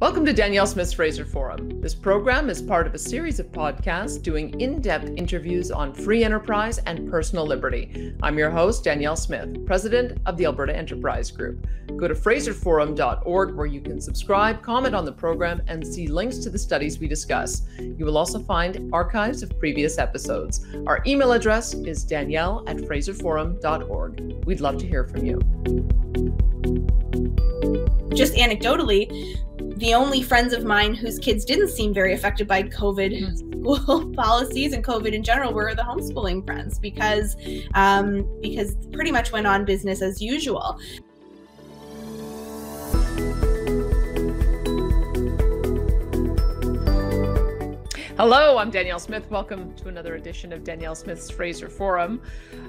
Welcome to Danielle Smith's Fraser Forum. This program is part of a series of podcasts doing in depth interviews on free enterprise and personal liberty. I'm your host, Danielle Smith, president of the Alberta Enterprise Group. Go to fraserforum.org where you can subscribe, comment on the program, and see links to the studies we discuss. You will also find archives of previous episodes. Our email address is danielle at fraserforum.org. We'd love to hear from you. Just anecdotally, the only friends of mine whose kids didn't seem very affected by COVID mm-hmm. school policies and COVID in general were the homeschooling friends because um, because pretty much went on business as usual. Hello, I'm Danielle Smith. Welcome to another edition of Danielle Smith's Fraser Forum.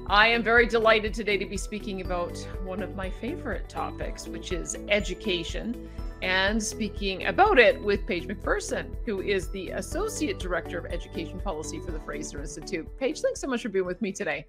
I am very delighted today to be speaking about one of my favorite topics, which is education and speaking about it with Paige MacPherson, who is the Associate Director of Education Policy for the Fraser Institute. Paige, thanks so much for being with me today.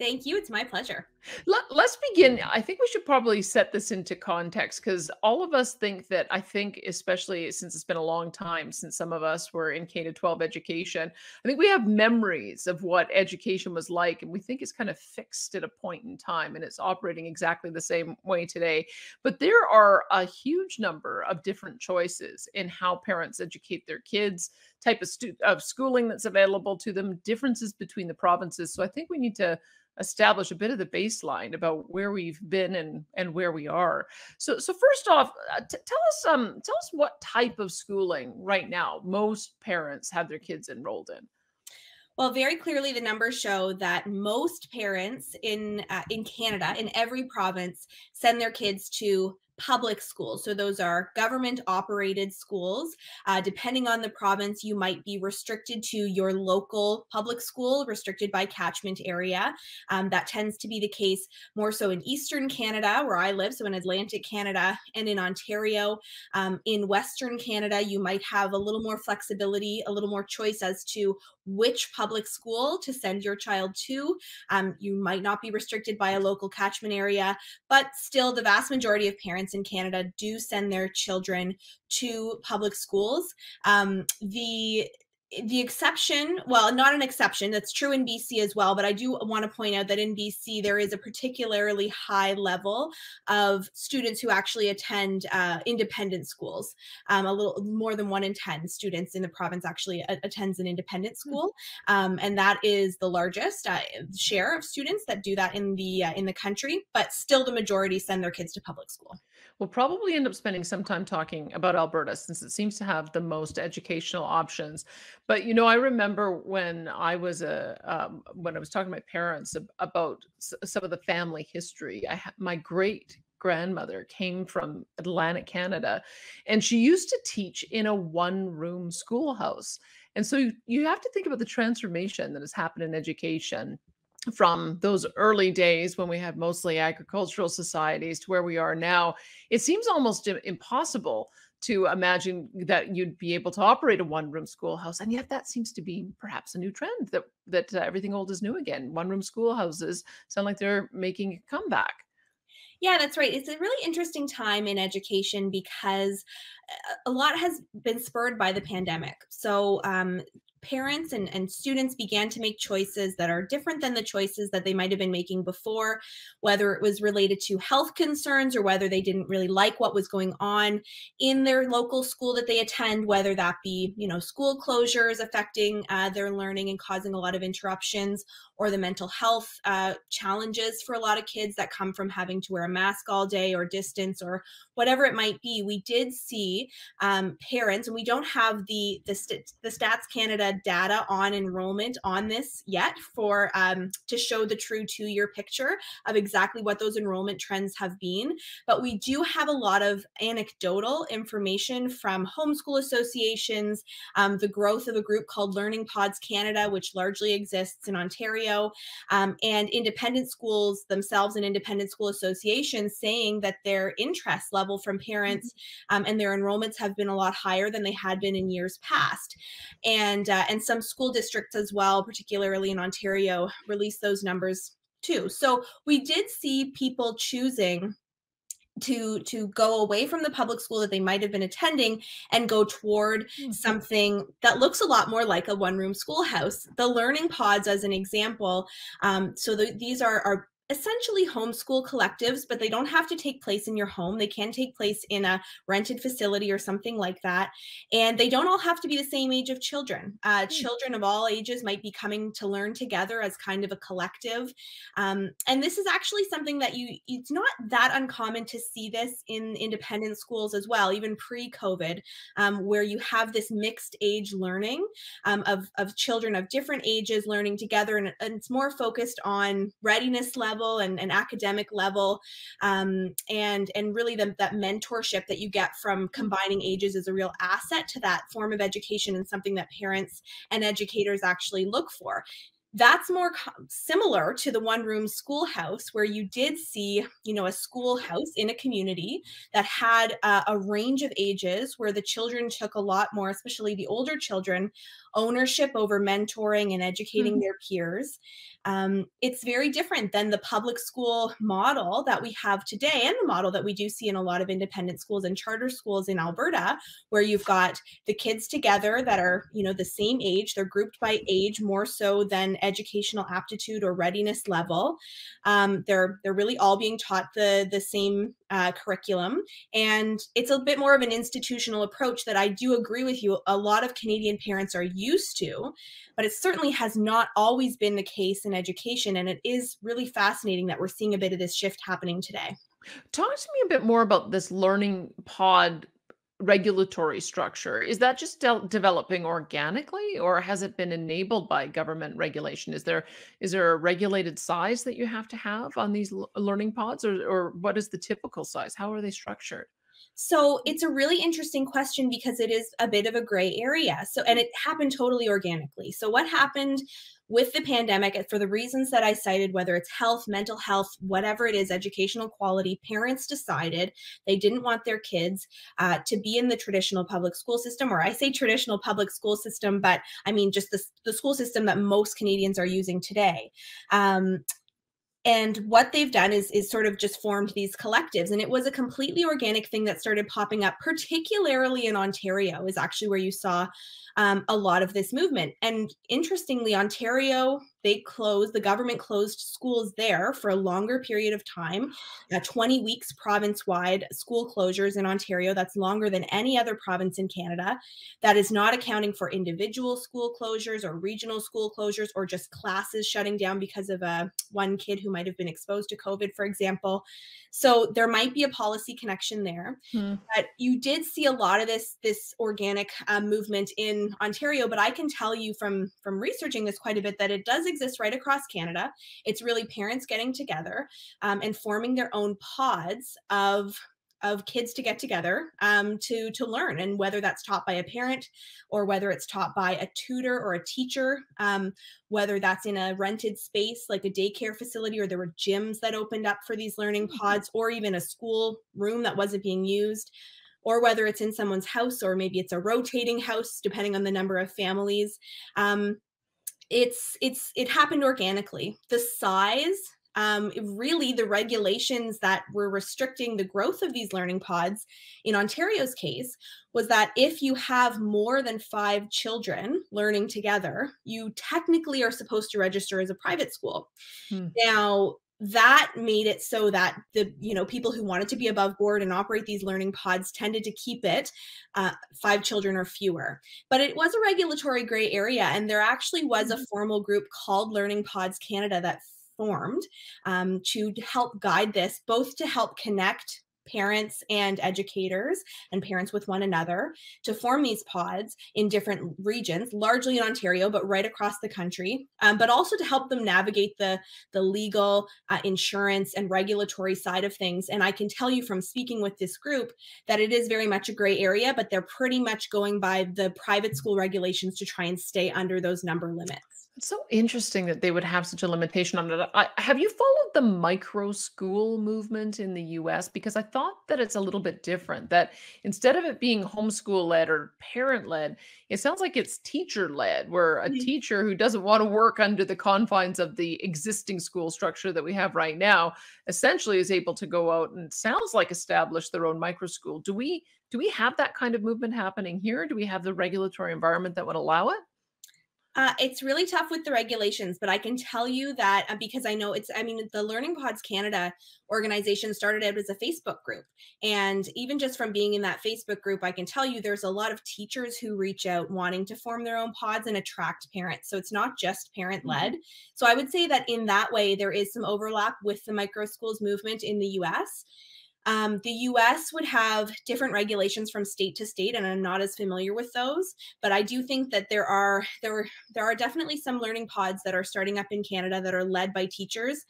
Thank you. It's my pleasure. Let, us begin. I think we should probably set this into context because all of us think that, I think, especially since it's been a long time since some of us were in K 12 education, I think we have memories of what education was like. And we think it's kind of fixed at a point in time and it's operating exactly the same way today. But there are a huge number of different choices in how parents educate their kids, type of, stu- of schooling that's available to them, differences between the provinces. So I think we need to establish a bit of the baseline about where we've been and and where we are. So so first off, uh, t- tell us um tell us what type of schooling right now most parents have their kids enrolled in. Well, very clearly, the numbers show that most parents in uh, in Canada, in every province, send their kids to public schools. So those are government operated schools. Uh, depending on the province, you might be restricted to your local public school, restricted by catchment area. Um, that tends to be the case more so in Eastern Canada, where I live, so in Atlantic Canada and in Ontario. Um, in Western Canada, you might have a little more flexibility, a little more choice as to which public school to send your child to. Um, you might not be restricted by a local catchment area, but still, the vast majority of parents in Canada do send their children to public schools. Um, the the exception, well, not an exception, that's true in BC as well, but I do want to point out that in BC, there is a particularly high level of students who actually attend uh, independent schools. Um, a little more than one in 10 students in the province actually a- attends an independent hmm. school. Um, and that is the largest uh, share of students that do that in the, uh, in the country, but still the majority send their kids to public school. We'll probably end up spending some time talking about Alberta since it seems to have the most educational options. But you know, I remember when I was a um, when I was talking to my parents about some of the family history. I my great grandmother came from Atlantic Canada, and she used to teach in a one room schoolhouse. And so you, you have to think about the transformation that has happened in education from those early days when we had mostly agricultural societies to where we are now, it seems almost impossible to imagine that you'd be able to operate a one room schoolhouse and yet that seems to be perhaps a new trend that that uh, everything old is new again one room schoolhouses sound like they're making a comeback yeah, that's right. It's a really interesting time in education because uh, a lot has been spurred by the pandemic. So, um, parents and, and students began to make choices that are different than the choices that they might have been making before, whether it was related to health concerns or whether they didn't really like what was going on in their local school that they attend, whether that be, you know, school closures affecting uh, their learning and causing a lot of interruptions, or the mental health uh, challenges for a lot of kids that come from having to wear a mask all day or distance or whatever it might be. We did see um, parents, and we don't have the the, the Stats Canada data on enrollment on this yet for um, to show the true two year picture of exactly what those enrollment trends have been. But we do have a lot of anecdotal information from homeschool associations, um, the growth of a group called Learning Pods Canada, which largely exists in Ontario, um, and independent schools themselves and independent school associations saying that their interest level from parents mm-hmm. um, and their enrollments have been a lot higher than they had been in years past. And uh, and some school districts as well, particularly in Ontario, release those numbers too. So we did see people choosing to to go away from the public school that they might have been attending and go toward mm-hmm. something that looks a lot more like a one room schoolhouse the learning pods as an example um, so the, these are, are essentially homeschool collectives, but they don't have to take place in your home. They can take place in a rented facility or something like that. And they don't all have to be the same age of children. Uh, mm. Children of all ages might be coming to learn together as kind of a collective. Um, and this is actually something that you, it's not that uncommon to see this in independent schools as well, even pre COVID, um, where you have this mixed age learning um, of, of children of different ages learning together. And, and it's more focused on readiness level level and, and academic level um, and and really the, that mentorship that you get from combining ages is a real asset to that form of education and something that parents and educators actually look for that's more similar to the one room schoolhouse where you did see you know a schoolhouse in a community that had uh, a range of ages where the children took a lot more especially the older children ownership over mentoring and educating mm-hmm. their peers um, it's very different than the public school model that we have today and the model that we do see in a lot of independent schools and charter schools in alberta where you've got the kids together that are you know the same age they're grouped by age more so than educational aptitude or readiness level um, they're they're really all being taught the the same uh, curriculum. And it's a bit more of an institutional approach that i do agree with you a lot of canadian parents are used to but it certainly has not always been the case in education. And it is really fascinating that we're seeing a bit of this shift happening today. Talk to me a bit more about this learning pod regulatory structure. Is that just de- developing organically or has it been enabled by government regulation? Is there is there a regulated size that you have to have on these l- learning pods or, or what is the typical size? How are they structured? So it's a really interesting question because it is a bit of a gray area. So and it happened totally organically. So what happened with the pandemic, for the reasons that I cited, whether it's health, mental health, whatever it is, educational quality, parents decided they didn't want their kids uh, to be in the traditional public school system, or I say traditional public school system, but I mean just the, the school system that most Canadians are using today. Um, and what they've done is is sort of just formed these collectives. And it was a completely organic thing that started popping up particularly in ontario is actually where you saw um, a lot of this movement. And interestingly ontario they closed the government closed schools there for a longer period of time. Uh, 20 weeks province wide school closures in ontario that's longer than any other province in canada. That is not accounting for individual school closures or regional school closures or just classes shutting down because of a uh, one kid who might have been exposed to covid for example. So there might be a policy connection there hmm. but you did see a lot of this this organic uh, movement in ontario but i can tell you from from researching this quite a bit that it does exist right across Canada. It's really parents getting together um, and forming their own pods of of kids to get together um, to to learn and whether that's taught by a parent or whether it's taught by a tutor or a teacher um, whether that's in a rented space like a daycare facility or there were gyms that opened up for these learning mm-hmm. pods or even a school room that wasn't being used or whether it's in someone's house or maybe it's a rotating house depending on the number of families um, it's it's it happened organically the size um, really the regulations that were restricting the growth of these learning pods in ontario's case was that if you have more than five children learning together you technically are supposed to register as a private school hmm. now that made it so that the you know people who wanted to be above board and operate these learning pods tended to keep it uh, five children or fewer but it was a regulatory gray area and there actually was a mm-hmm. formal group called learning pods canada that formed um, to help guide this both to help connect parents and educators and parents with one another to form these pods in different regions, largely in Ontario, but right across the country, um, but also to help them navigate the, the legal, uh, insurance, and regulatory side of things. And I can tell you from speaking with this group that it is very much a gray area, but they're pretty much going by the private school regulations to try and stay under those number limits. It's so interesting that they would have such a limitation on it. I, have you followed the micro school movement in the US? Because I thought that it's a little bit different, that instead of it being homeschool led or parent led, it sounds like it's teacher led, where a Mhm. teacher who doesn't want to work under the confines of the existing school structure that we have right now essentially is able to go out and sounds like establish their own micro school. Do we do we have that kind of movement happening here? Do we have the regulatory environment that would allow it? Uh, it's really tough with the regulations, but I can tell you that uh, because I know it's, I mean, the Learning Pods Canada organization started out as a Facebook group. And even just from being in that Facebook group, I can tell you there's a lot of teachers who reach out wanting to form their own pods and attract parents. So it's not just parent led. So I would say that in that way, there is some overlap with the micro schools movement in the US. Um, the US would have different regulations from state to state, and I'm not as familiar with those. But I do think that there are there there are definitely some learning pods that are starting up in Canada that are led by teachers.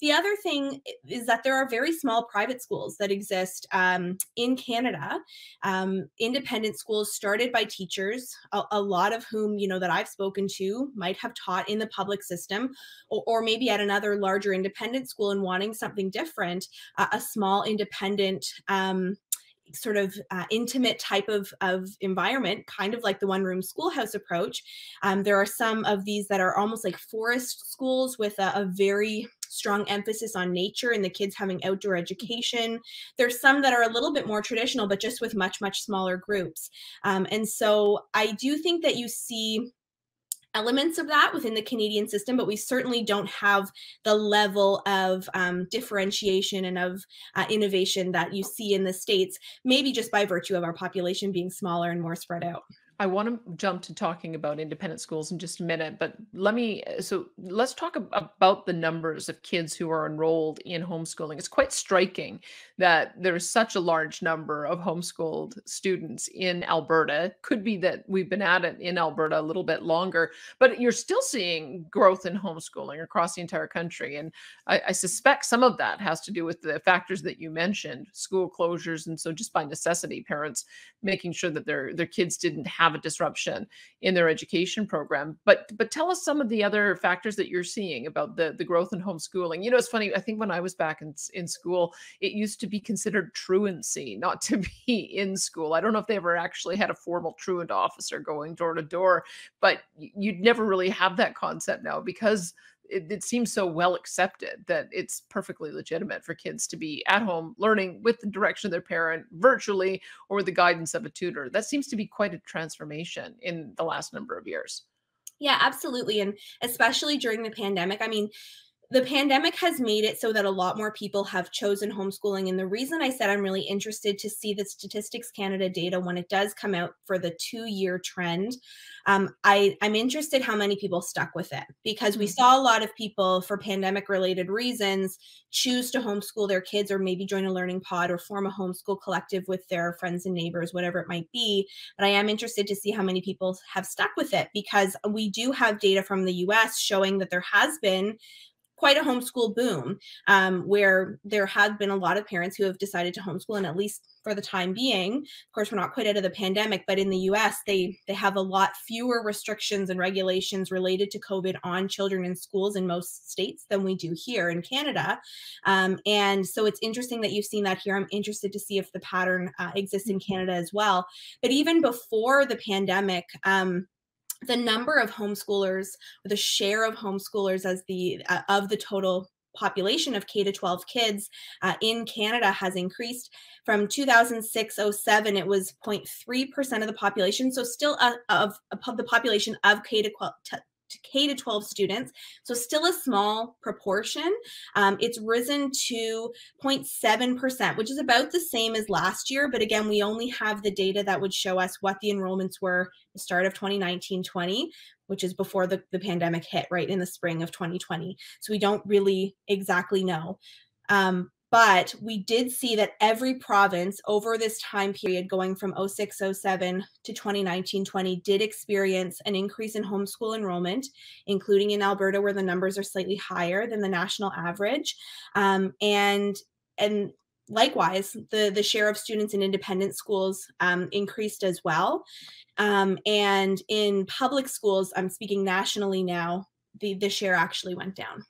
The other thing is that there are very small private schools that exist um, in Canada, um, independent schools started by teachers, a, a lot of whom you know that I've spoken to might have taught in the public system, or, or maybe at another larger independent school and wanting something different. Uh, a small independent um, sort of uh, intimate type of, of environment, kind of like the one room schoolhouse approach. Um, there are some of these that are almost like forest schools with a, a, very strong emphasis on nature and the kids having outdoor education. There's some that are a little bit more traditional, but just with much, much smaller groups. Um, and so I do think that you see elements of that within the Canadian system, but we certainly don't have the level of um, differentiation and of uh, innovation that you see in the States, maybe just by virtue of our population being smaller and more spread out. I want to jump to talking about independent schools in just a minute, but let me uh, so let's talk ab- about the numbers of kids who are enrolled in homeschooling. It's quite striking that there's such a large number of homeschooled students in Alberta. Could be that we've been at it in Alberta a little bit longer, but you're still seeing growth in homeschooling across the entire country. And I, I suspect some of that has to do with the factors that you mentioned, school closures, and so just by necessity, parents making sure that their their kids didn't have a disruption in their education program. But but tell us some of the other factors that you're seeing about the the growth in homeschooling. You know, it's funny. I think when I was back in in school, it used to be considered truancy not to be in school. I don't know if they ever actually had a formal truant officer going door to door, but you'd never really have that concept now because it, it, seems so well accepted that it's perfectly legitimate for kids to be at home learning with the direction of their parent virtually or with the guidance of a tutor. That seems to be quite a transformation in the last number of years. Yeah, absolutely. And especially during the pandemic. I mean, the pandemic has made it so that a lot more people have chosen homeschooling. And the reason I said I'm really interested to see the Statistics Canada data when it does come out for the two year trend, um, I, I'm interested how many people stuck with it because we mm-hmm. saw a lot of people for pandemic related reasons choose to homeschool their kids or maybe join a learning pod or form a homeschool collective with their friends and neighbors, whatever it might be. But I am interested to see how many people have stuck with it because we do have data from the US showing that there has been quite a homeschool boom um, where there have been a lot of parents who have decided to homeschool and at least for the time being of course we're not quite out of the pandemic but in the us they they have a lot fewer restrictions and regulations related to covid on children in schools in most states than we do here in canada. Um, and so it's interesting that you've seen that here. I'm interested to see if the pattern uh, exists in canada as well. But even before the pandemic um, the number of homeschoolers the share of homeschoolers as the uh, of the total population of K to 12 kids uh, in Canada has increased. From 2006 07 it was 0.3% of the population so still a, uh, of, of the population of K to K to 12 students. So still a small proportion. Um, it's risen to 0.7%, which is about the same as last year. But again, we only have the data that would show us what the enrollments were the start of 2019-20, which is before the, the pandemic hit, right in the spring of 2020. So we don't really exactly know. Um, but we did see that every province over this time period, going from 06 07 to 2019 20, did experience an increase in homeschool enrollment, including in Alberta, where the numbers are slightly higher than the national average. Um, and and likewise, the, the share of students in independent schools um, increased as well. Um, and in public schools, I'm speaking nationally now, the the share actually went down.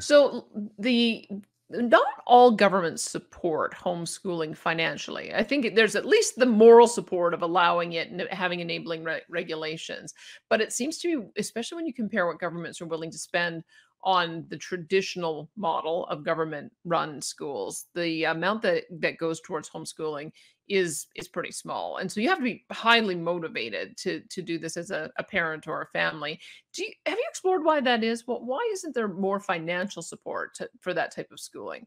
So the not all governments support homeschooling financially. I think there's at least the moral support of allowing it and having enabling re- regulations. But it seems to be, especially when you compare what governments are willing to spend on the traditional model of government run schools the amount that that goes towards homeschooling is is pretty small. And so you have to be highly motivated to to do this as a, a parent or a family. Do you have you explored why that is? Well why isn't there more financial support to, for that type of schooling?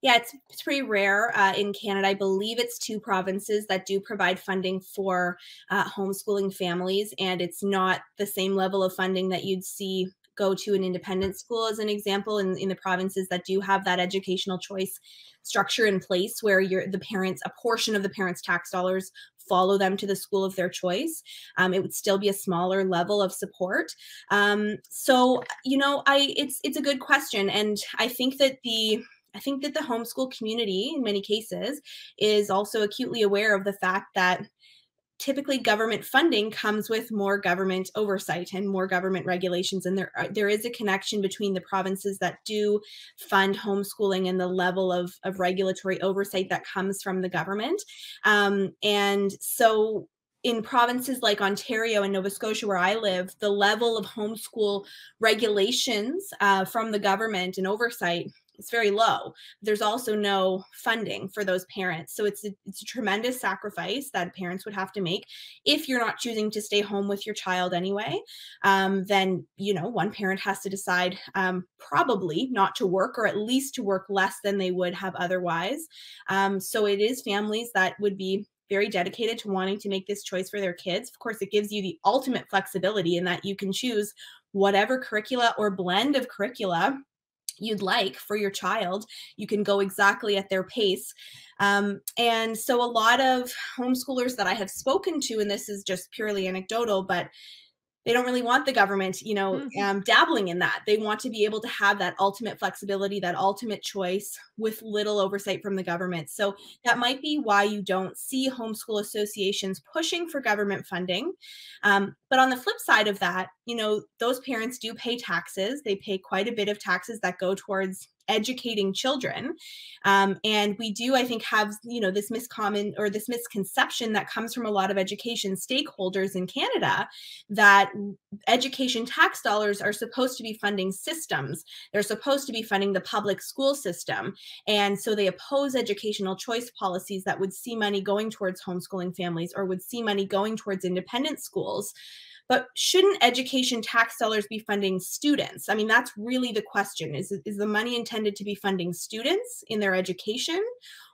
Yeah, it's, pretty rare uh, in Canada. I believe it's two provinces that do provide funding for uh, homeschooling families, and it's not the same level of funding that you'd see go to an independent school as an example in, in the provinces that do have that educational choice structure in place where you're the parents a portion of the parents tax dollars follow them to the school of their choice um, it would still be a smaller level of support. Um, so you know i it's it's a good question and i think that the I think that the homeschool community, in many cases, is also acutely aware of the fact that typically government funding comes with more government oversight and more government regulations. And there are, there is a connection between the provinces that do fund homeschooling and the level of, of regulatory oversight that comes from the government. Um, and so in provinces like Ontario and Nova Scotia, where I live, the level of homeschool regulations uh, from the government and oversight it's very low. There's also no funding for those parents. So it's a, it's a tremendous sacrifice that parents would have to make if you're not choosing to stay home with your child anyway. Um, then, you know, one parent has to decide um, probably not to work or at least to work less than they would have otherwise. Um, so it is families that would be very dedicated to wanting to make this choice for their kids. Of course, it gives you the ultimate flexibility in that you can choose whatever curricula or blend of curricula you'd like for your child. You can go exactly at their pace. Um, and so a lot of homeschoolers that I have spoken to, and this is just purely anecdotal, but they don't really want the government you know mm-hmm. um, dabbling in that. They want to be able to have that ultimate flexibility that ultimate choice with little oversight from the government. So that might be why you don't see homeschool associations pushing for government funding. Um, but on the flip side of that you know those parents do pay taxes. They pay quite a bit of taxes that go towards educating children. Um, and we do i think have you know this miscommon or this misconception that comes from a lot of education stakeholders in canada that education tax dollars are supposed to be funding systems. They're supposed to be funding the public school system. And so they oppose educational choice policies that would see money going towards homeschooling families or would see money going towards independent schools but shouldn't education tax dollars be funding students? I mean, that's really the question. Is, is the money intended to be funding students in their education?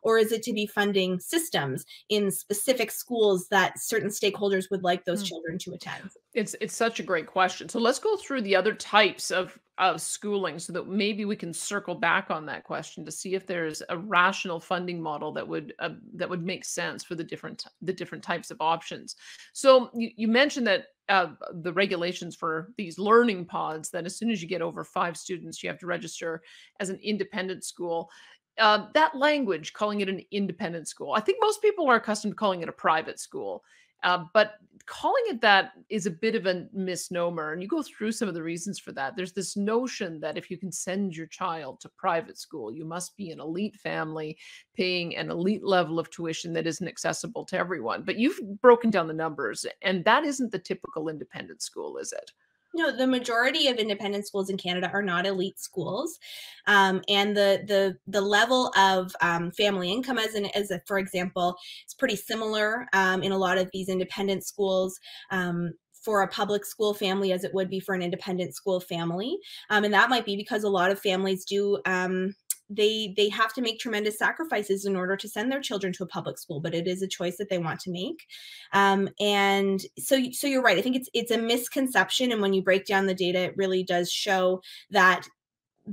Or is it to be funding systems in specific schools that certain stakeholders would like those mm. children to attend? It's it's such a great question. So let's go through the other types of of schooling so that maybe we can circle back on that question to see if there's a rational funding model that would uh, that would make sense for the different the different types of options. So you, you mentioned that uh, the regulations for these learning pods that as soon as you get over five students, you have to register as an independent school. Uh, that language, calling it an independent school, I think most people are accustomed to calling it a private school. Uh, but calling it that is a bit of a misnomer. And you go through some of the reasons for that. There's this notion that if you can send your child to private school, you must be an elite family paying an elite level of tuition that isn't accessible to everyone. But you've broken down the numbers, and that isn't the typical independent school, is it? No, the majority of independent schools in Canada are not elite schools, um, and the the the level of um, family income, as an as a, for example, is pretty similar um, in a lot of these independent schools. Um, for a public school family as it would be for an independent school family um, and that might be because a lot of families do um, they they have to make tremendous sacrifices in order to send their children to a public school but it is a choice that they want to make. Um, and so so you're right. I think it's it's a misconception. And when you break down the data it really does show that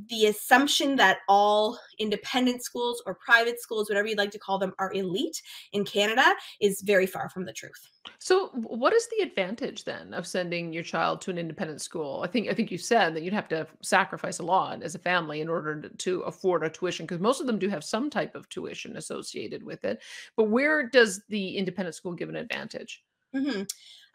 the assumption that all independent schools or private schools, whatever you'd like to call them, are elite in Canada is very far from the truth. So, what is the advantage then of sending your child to an independent school? I think I think you said that you'd have to sacrifice a lot as a family in order to, to afford a tuition because most of them do have some type of tuition associated with it. But where does the independent school give an advantage? Mm-hmm.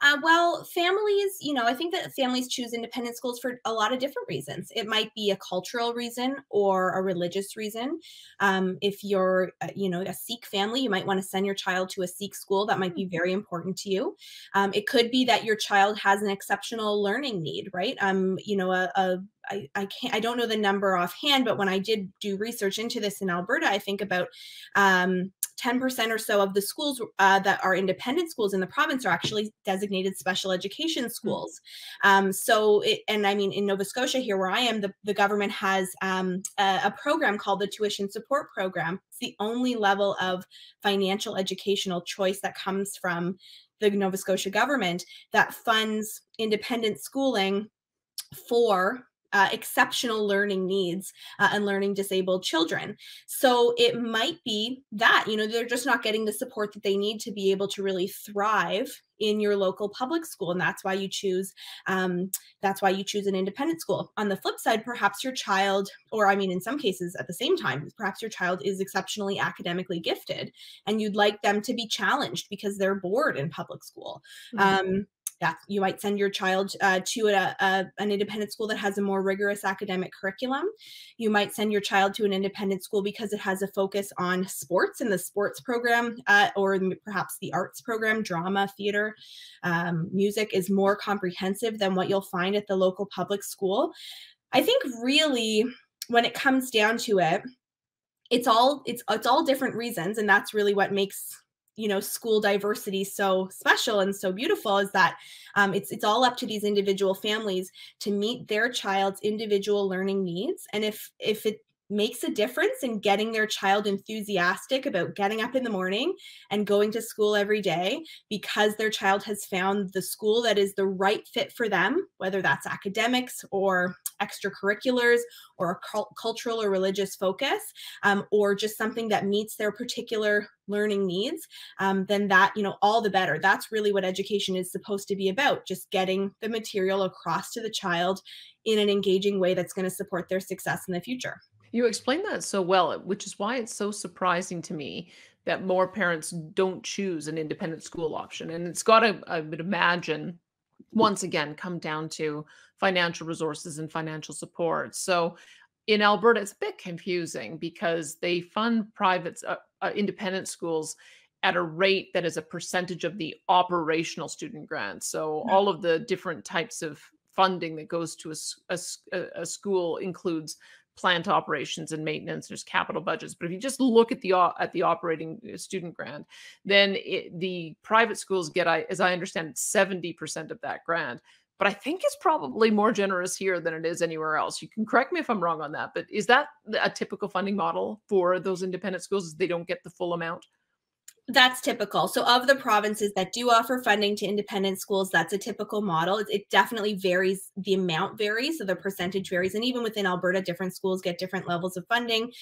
Uh, well, families, you know, I think that families choose independent schools for a lot of different reasons. It might be a cultural reason or a religious reason. Um, if you're, uh, you know, a Sikh family, you might want to send your child to a Sikh school. That might be Mm. very important to you. Um, it could be that your child has an exceptional learning need, right? Um, you know, a, a I, I can't I don't know the number offhand, but when I did do research into this in Alberta, I think about um, 10% or so of the schools uh, that are independent schools in the province are actually designated special education Mm. schools. Um, so, it, and I mean, in Nova Scotia, here where I am, the, the government has um, a, a program called the Tuition Support Program. It's the only level of financial educational choice that comes from the Nova Scotia government that funds independent schooling for uh, exceptional learning needs uh, and learning disabled children. So it might be that, you know, they're just not getting the support that they need to be able to really thrive in your local public school and that's why you choose um, that's why you choose an independent school on the flip side perhaps your child or i mean in some cases at the same time perhaps your child is exceptionally academically gifted and you'd like them to be challenged because they're bored in public school Mhm. um, that you might send your child uh, to a, a, an independent school that has a more rigorous academic curriculum. You might send your child to an independent school because it has a focus on sports and the sports program, uh, or perhaps the arts program, drama, theater, um, music is more comprehensive than what you'll find at the local public school. I think really when it comes down to it, it's all it's it's all different reasons, and that's really what makes you know school diversity so special and so beautiful is that um, it's it's all up to these individual families to meet their child's individual learning needs. And if if it makes a difference in getting their child enthusiastic about getting up in the morning and going to school every day because their child has found the school that is the right fit for them whether that's academics or extracurriculars or a cultural or religious focus um, or just something that meets their particular learning needs um, then that you know all the better. That's really what education is supposed to be about just getting the material across to the child in an engaging way that's going to support their success in the future You explain that so well, which is why it's so surprising to me that more parents don't choose an independent school option. And it's got to, I would imagine, once again, come down to financial resources and financial support. So in Alberta, it's a bit confusing because they fund private, uh, uh, independent schools at a rate that is a percentage of the operational student grant. So all of the different types of funding that goes to a school includes plant operations and maintenance there's capital budgets but if you just look at the at the operating uh, student grant then it, the private schools get as i understand it 70% of that grant but i think it's probably more generous here than it is anywhere else. You can correct me if i'm wrong on that but is that a typical funding model for those independent schools is they don't get the full amount That's typical. So, of the provinces that do offer funding to independent schools, that's a typical model. It, it definitely varies. The amount varies, so the percentage varies. And even within Alberta, different schools get different levels of funding.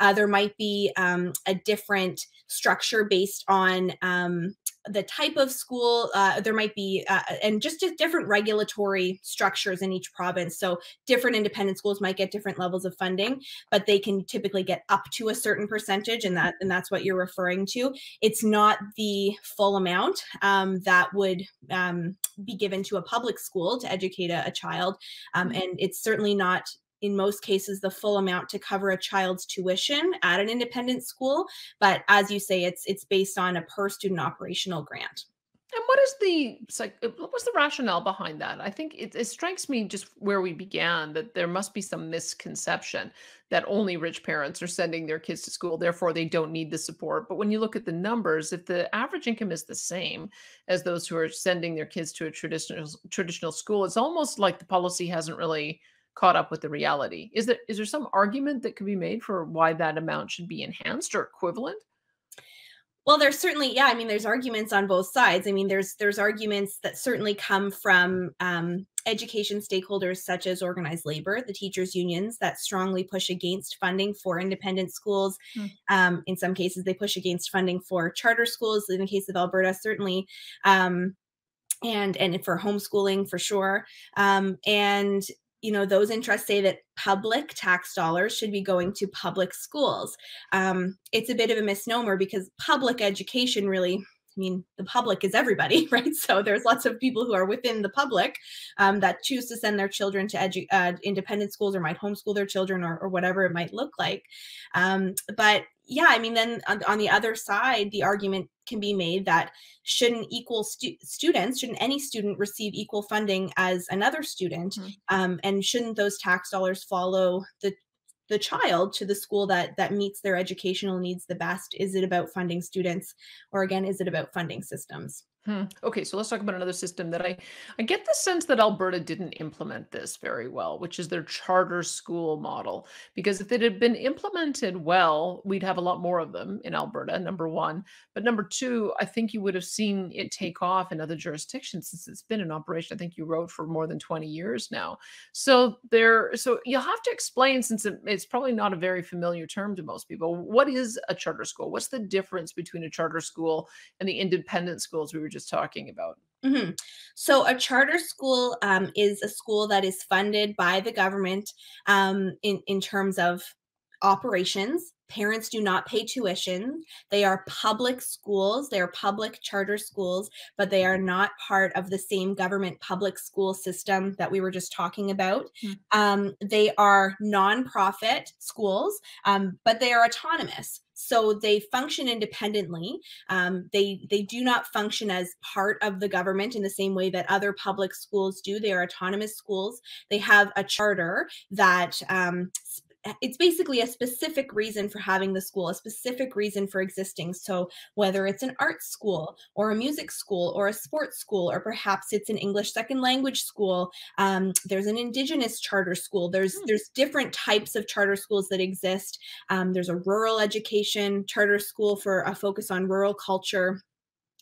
Uh, there might be um, a different structure based on um, the type of school. Uh, there might be, uh, and just just different regulatory structures in each province. So, different independent schools might get different levels of funding, but they can typically get up to a certain percentage, and that and that's what you're referring to it's not the full amount um, that would um, be given to a public school to educate a, a child. Um, Mhm. and it's certainly not, in most cases, the full amount to cover a child's tuition at an independent school. But as you say, it's it's based on a per student operational grant. And what is the psych uh, what was the rationale behind that? I think it, it strikes me just where we began that there must be some misconception that only rich parents are sending their kids to school, therefore they don't need the support. But when you look at the numbers, if the average income is the same as those who are sending their kids to a traditional traditional school, it's almost like the policy hasn't really caught up with the reality. Is there is there some argument that could be made for why that amount should be enhanced or equivalent? Well, there's certainly, yeah. I mean, there's arguments on both sides. I mean, there's there's arguments that certainly come from um, education stakeholders such as organized labor, the teachers' unions that strongly push against funding for independent schools. Hmm. Um, in some cases, they push against funding for charter schools. In the case of Alberta, certainly. Um, and and for homeschooling for sure um, and you know those interests say that public tax dollars should be going to public schools. Um, it's a bit of a misnomer because public education really mean, the public is everybody, right? So there's lots of people who are within the public um, that choose to send their children to edu- uh, independent schools or might homeschool their children or, or whatever it might look like. Um, but yeah, I mean, then on, on, the other side, the argument can be made that shouldn't equal stu- students, shouldn't any student receive equal funding as another student, mm-hmm. um, and shouldn't those tax dollars follow the the child to the school that that meets their educational needs the best? Is it about funding students, or again, is it about funding systems? Hmm. Okay, so let's talk about another system that I I get the sense that Alberta didn't implement this very well, which is their charter school model. Because if it had been implemented well, we'd have a lot more of them in Alberta, number one. But number two, I think you would have seen it take off in other jurisdictions since it's been in operation. I think you wrote for more than 20 years now. So there, so you'll have to explain since it, it's probably not a very familiar term to most people. What is a charter school? What's the difference between a charter school and the independent schools we were just just talking about. Mm-hmm. So, a charter school um, is a school that is funded by the government um, in in terms of operations. Parents do not pay tuition. They are public schools. They are public charter schools, but they are not part of the same government public school system that we were just talking about. Mm-hmm. Um, they are nonprofit schools, um, but they are autonomous so they function independently um, they they do not function as part of the government in the same way that other public schools do they are autonomous schools they have a charter that um, it's basically a specific reason for having the school, a specific reason for existing. So, whether it's an art school or a music school or a sports school, or perhaps it's an English second language school, um, there's an Indigenous charter school. There's hmm. there's different types of charter schools that exist. Um, there's a rural education charter school for a focus on rural culture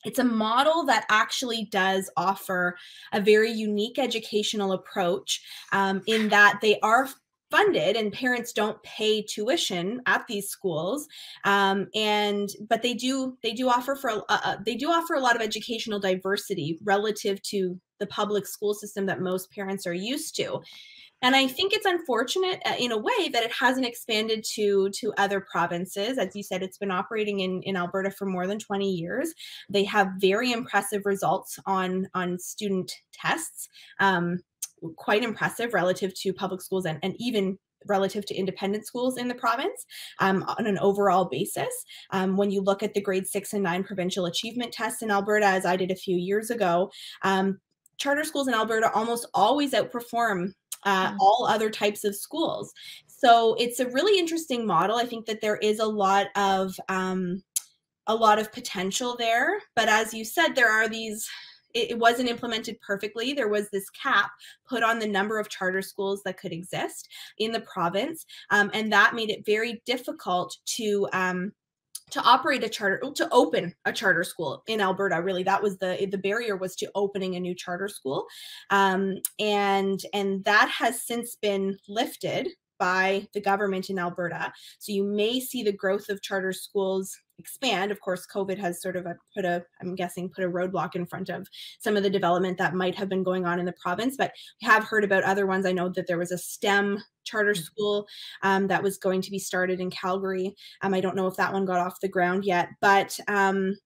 it's a model that actually does offer a very unique educational approach um, in that they are funded and parents don't pay tuition at these schools um, and but they do they do offer for uh, they do offer a lot of educational diversity relative to the public school system that most parents are used to. And i think it's unfortunate uh, in a way that it hasn't expanded to to other provinces. As you said it's been operating in in alberta for more than 20 years. They have very impressive results on on student tests um, quite impressive relative to public schools and, and even relative to independent schools in the province um, on an overall basis. Um, when you look at the grade six and nine provincial achievement tests in Alberta, as I did a few years ago, um, charter schools in Alberta almost always outperform uh, mm. all other types of schools. So it's a really interesting model. I think that there is a lot of um, a lot of potential there, but as you said, there are these it, wasn't implemented perfectly. There was this cap put on the number of charter schools that could exist in the province, um, and that made it very difficult to um, to operate a charter to open a charter school in alberta really. That was the the barrier was to opening a new charter school. Um, and and that has since been lifted by the government in alberta so you may see the growth of charter schools expand. Of course, COVID has sort of put a, I'm guessing, put a roadblock in front of some of the development that might have been going on in the province. But we have heard about other ones. I know that there was a STEM charter mm. school um, that was going to be started in Calgary. Um, I don't know if that one got off the ground yet, but um,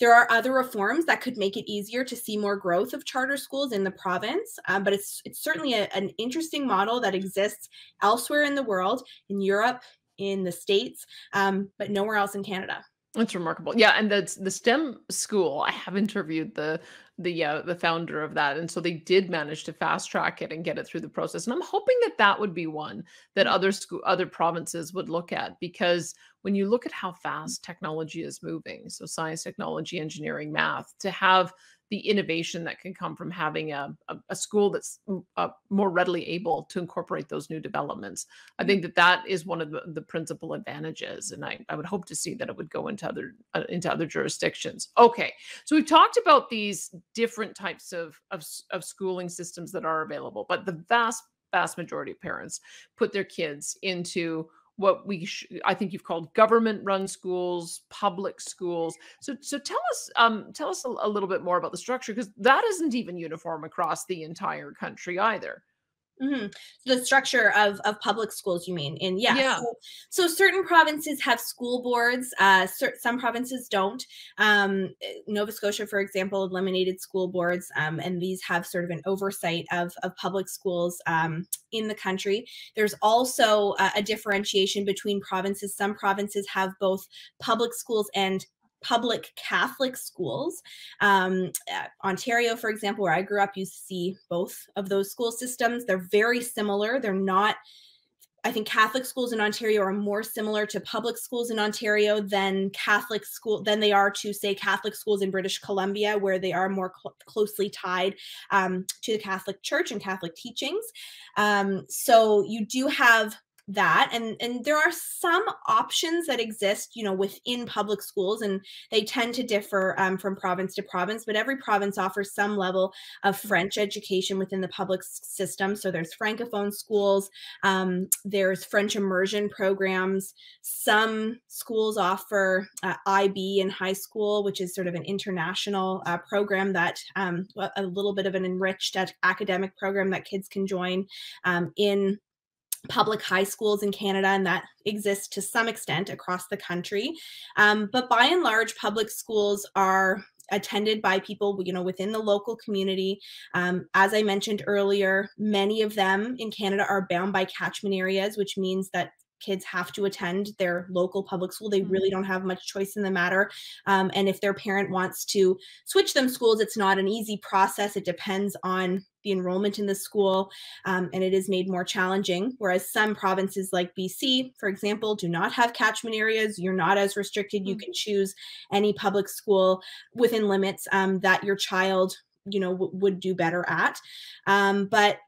there are other reforms that could make it easier to see more growth of charter schools in the province, um, but it's it's certainly a, an interesting model that exists elsewhere in the world, in Europe, in the states, um, but nowhere else in Canada. That's remarkable. Yeah, and that's the STEM school. I have interviewed the the uh, the founder of that, and so they did manage to fast track it and get it through the process. And I'm hoping that that would be one that other school other provinces would look at because when you look at how fast technology is moving, so science, technology, engineering, math, to have the innovation that can come from having a, a, a school that's uh, more readily able to incorporate those new developments. I think that that is one of the, the principal advantages, and I, I would hope to see that it would go into other uh, into other jurisdictions. Okay, so we've talked about these different types of, of of schooling systems that are available, but the vast vast majority of parents put their kids into what we sh- I think you've called government run schools, public schools. So so tell us um tell us a, a little bit more about the structure because that isn't even uniform across the entire country either. Mhm. The structure of of public schools, you mean? In yeah, Yeah. so so certain provinces have school boards, uh, cer some provinces don't. Um, eh, Nova Scotia, for example, eliminated school boards, um, and these have sort of an oversight of of public schools, um, in the country. There's also a a differentiation between provinces. Some provinces have both public schools and public Catholic schools. Um, Ontario, for example, where I grew up, you see both of those school systems. They're very similar. They're not I think Catholic schools in Ontario are more similar to public schools in Ontario than Catholic school than they are to say Catholic schools in British Columbia, where they are more cl- closely tied um, to the Catholic Church and Catholic teachings. Um, so you do have that and and there are some options that exist you know within public schools and they tend to differ um, from province to province but every province offers some level of french education within the public system. So there's francophone schools um, there's french immersion programs. Some schools offer uh, ib in high school which is sort of an international uh, program that um, a little bit of an enriched academic program that kids can join um, in public high schools in Canada, and that exists to some extent across the country. Um, but by and large, public schools are attended by people you know within the local community um, as i mentioned earlier many of them in canada are bound by catchment areas which means that kids have to attend their local public school. They really mm-hmm. don't have much choice in the matter. Um, and if their parent wants to switch them schools, it's not an easy process. It depends on the enrollment in the school, um, and it is made more challenging. Whereas some provinces like BC, for example, do not have catchment areas. You're not as restricted. You mm-hmm. can choose any public school within limits um, that your child you know w- would do better at um, but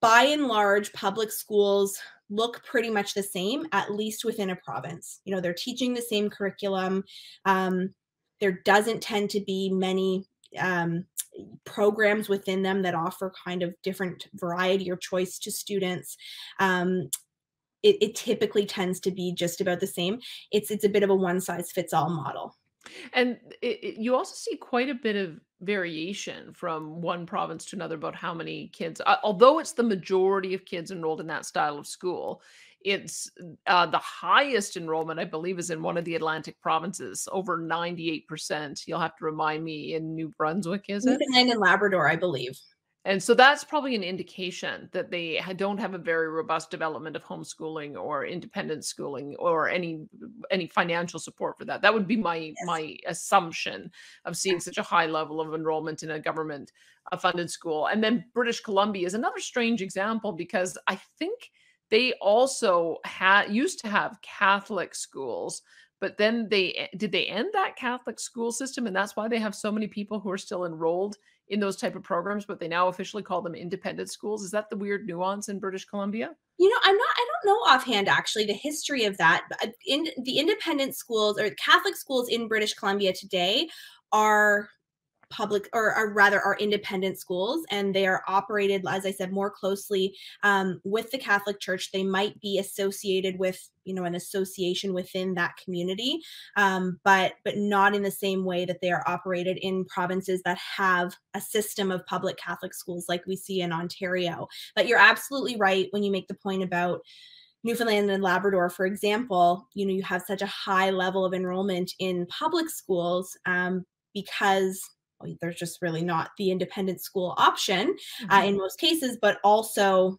by and large public schools look pretty much the same, at least within a province. You know, they're teaching the same curriculum. Um, there doesn't tend to be many um, programs within them that offer kind of different variety or choice to students. Um, it, it typically tends to be just about the same. It's it's a bit of a one size fits all model. And it, it, you also see quite a bit of variation from one province to another about how many kids, uh, although it's the majority of kids enrolled in that style of school, it's uh, the highest enrollment, I believe, is in one of the Atlantic provinces, over 98%. You'll have to remind me in New Brunswick, is it? Newfoundland and Labrador, I believe. And so that's probably an indication that they don't have a very robust development of homeschooling or independent schooling or any any financial support for that. That would be my yes. my assumption of seeing such a high level of enrollment in a government funded school. And then British Columbia is another strange example because I think they also had used to have Catholic schools but then they did they end that catholic school system and that's why they have so many people who are still enrolled in those type of programs, but they now officially call them independent schools. Is that the weird nuance in British Columbia? You know, I'm not. I don't know offhand actually the history of that. Uh, in the independent schools or Catholic schools in British Columbia today are public or, or, rather are independent schools and they are operated as i said more closely um, with the catholic church. They might be associated with you know an association within that community um, but but not in the same way that they are operated in provinces that have a system of public catholic schools like we see in ontario. But you're absolutely right when you make the point about Newfoundland and Labrador, for example, you know, you have such a high level of enrollment in public schools um, because there's just really not the independent school option uh, mm-hmm. in most cases, but also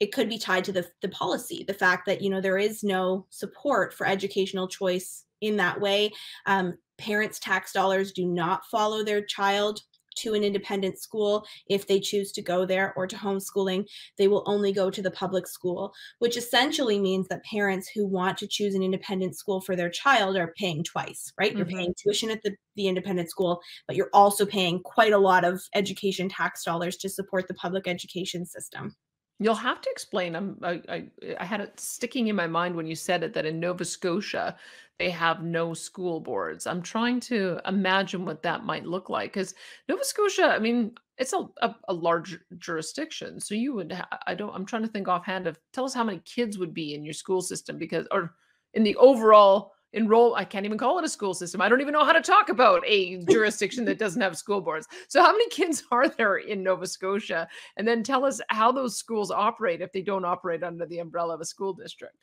it could be tied to the, the policy, the fact that, you know, there is no support for educational choice in that way. Um, parents' tax dollars do not follow their child to an independent school if they choose to go there or to homeschooling they will only go to the public school which essentially means that parents who want to choose an independent school for their child are paying twice right mm-hmm. you're paying tuition at the, the independent school but you're also paying quite a lot of education tax dollars to support the public education system You'll have to explain. I'm, I, I, I had it sticking in my mind when you said it that in Nova Scotia they have no school boards. I'm trying to imagine what that might look like because Nova Scotia, I mean, it's a, a, a large jurisdiction. So you would, ha- I don't, I'm trying to think offhand of tell us how many kids would be in your school system because, or in the overall enroll i can't even call it a school system. I don't even know how to talk about a jurisdiction that doesn't have school boards. So how many kids are there in nova scotia? And then tell us how those schools operate if they don't operate under the umbrella of a school district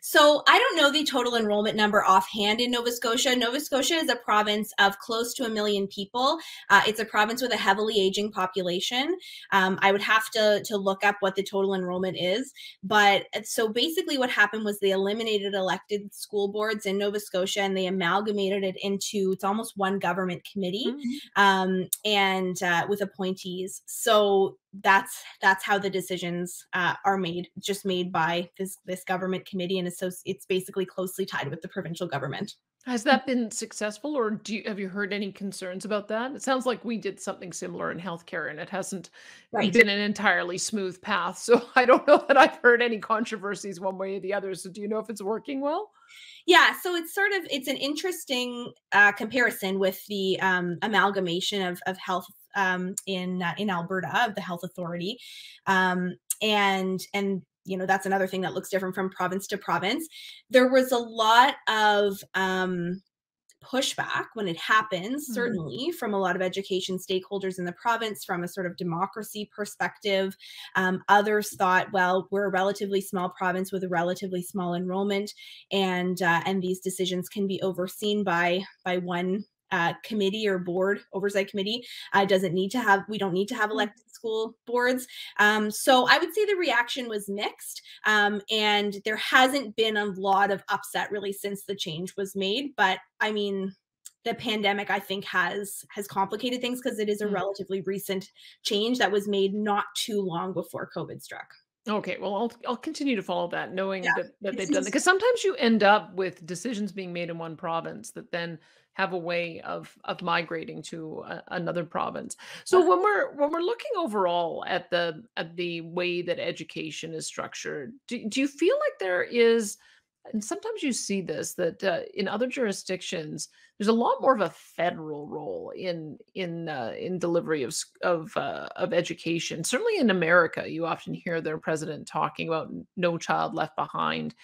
so I don't know the total enrollment number offhand in Nova Scotia. Nova Scotia is a province of close to a million people. Uh, it's a province with a heavily aging population. Um, I would have to to look up what the total enrollment is. But so basically, what happened was they eliminated elected school boards in Nova Scotia and they amalgamated it into it's almost one government committee, mm-hmm. um, and uh, with appointees. So that's that's how the decisions uh, are made just made by this this government committee and so it's basically closely tied with the provincial government. Has that been successful or do you have you heard any concerns about that? It sounds like we did something similar in healthcare and it hasn't right. been an entirely smooth path so i don't know that i've heard any controversies one way or the other so do you know if it's working well? Yeah so it's sort of it's an interesting uh, comparison with the um, amalgamation of, of health um, in uh, in Alberta of the health authority, um, and and you know that's another thing that looks different from province to province. There was a lot of um, pushback when it happens, mm-hmm. certainly from a lot of education stakeholders in the province, from a sort of democracy perspective. Um, others thought, well, we're a relatively small province with a relatively small enrollment, and uh, and these decisions can be overseen by by one uh, committee or board oversight committee uh, doesn't need to have we don't need to have mm. elected school boards um, so i would say the reaction was mixed um, and there hasn't been a lot of upset really since the change was made but i mean the pandemic i think has has complicated things because it is a mm. relatively recent change that was made not too long before covid struck Okay, well, I'll I'll continue to follow that, knowing yeah. that, that they've done that. Because sometimes you end up with decisions being made in one province that then have a way of of migrating to a, another province. So when we're when we're looking overall at the at the way that education is structured, do, do you feel like there is and sometimes you see this that uh, in other jurisdictions there's a lot more of a federal role in in uh, in delivery of of uh, of education. Certainly in america you often hear their president talking about no child left behind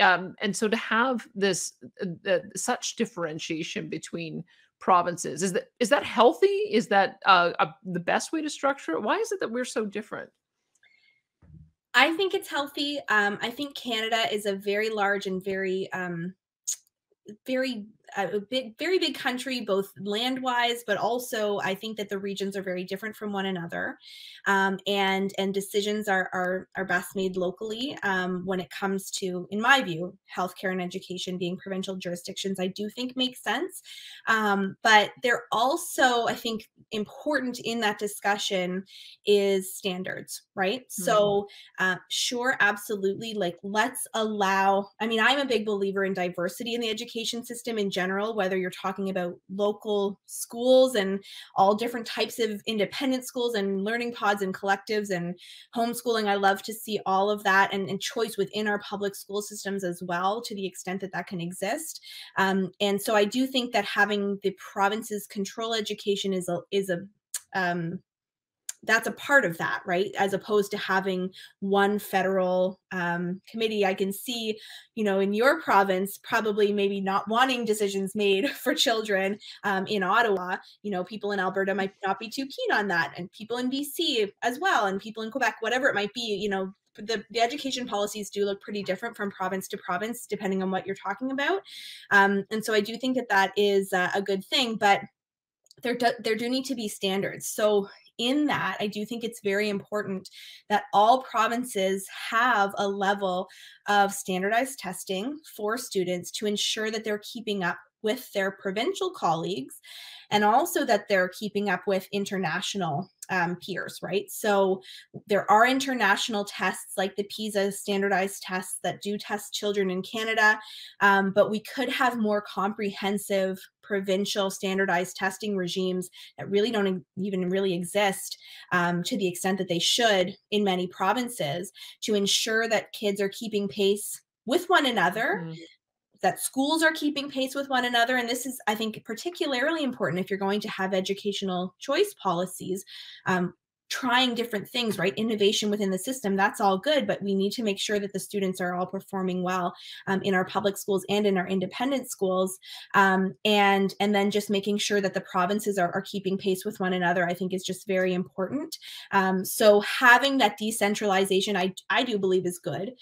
um, and so to have this uh, such differentiation between provinces is that is that healthy is that uh, a, the best way to structure it why is it that we're so different I think it's healthy. Um, I think Canada is a very large and very, um, very a big, very big country, both land wise, but also I think that the regions are very different from one another, um, and and decisions are are are best made locally um, when it comes to, in my view, healthcare and education being provincial jurisdictions. I do think makes sense, um, but they're also I think important in that discussion is standards, right? Mm-hmm. So uh, sure, absolutely, like let's allow. I mean, I'm a big believer in diversity in the education system in general general, whether you're talking about local schools and all different types of independent schools and learning pods and collectives and homeschooling. I love to see all of that and, and choice within our public school systems as well, to the extent that that can exist. Um, and so I do think that having the provinces control education is a is a um, that's a part of that right? As opposed to having one federal um, committee i can see you know in your province probably maybe not wanting decisions made for children um, in ottawa you know people in alberta might not be too keen on that and people in bc as well and people in quebec whatever it might be you know the, the education policies do look pretty different from province to province depending on what you're talking about. Um, and so i do think that that is uh, a good thing but there do, there do need to be standards. So in that, I do think it's very important that all provinces have a level of standardized testing for students to ensure that they're keeping up with their provincial colleagues and also that they're keeping up with international um, peers, right? So there are international tests like the PISA standardized tests that do test children in Canada, um, but we could have more comprehensive provincial standardized testing regimes that really don't even really exist um, to the extent that they should in many provinces to ensure that kids are keeping pace with one another mm-hmm that schools are keeping pace with one another. And this is, I think, particularly important if you're going to have educational choice policies. Um, trying different things, right? Innovation within the system, that's all good, but we need to make sure that the students are all performing well um, in our public schools and in our independent schools. Um, and, and then just making sure that the provinces are, are keeping pace with one another, I think is just very important. Um, so having that decentralization, I, I do believe is good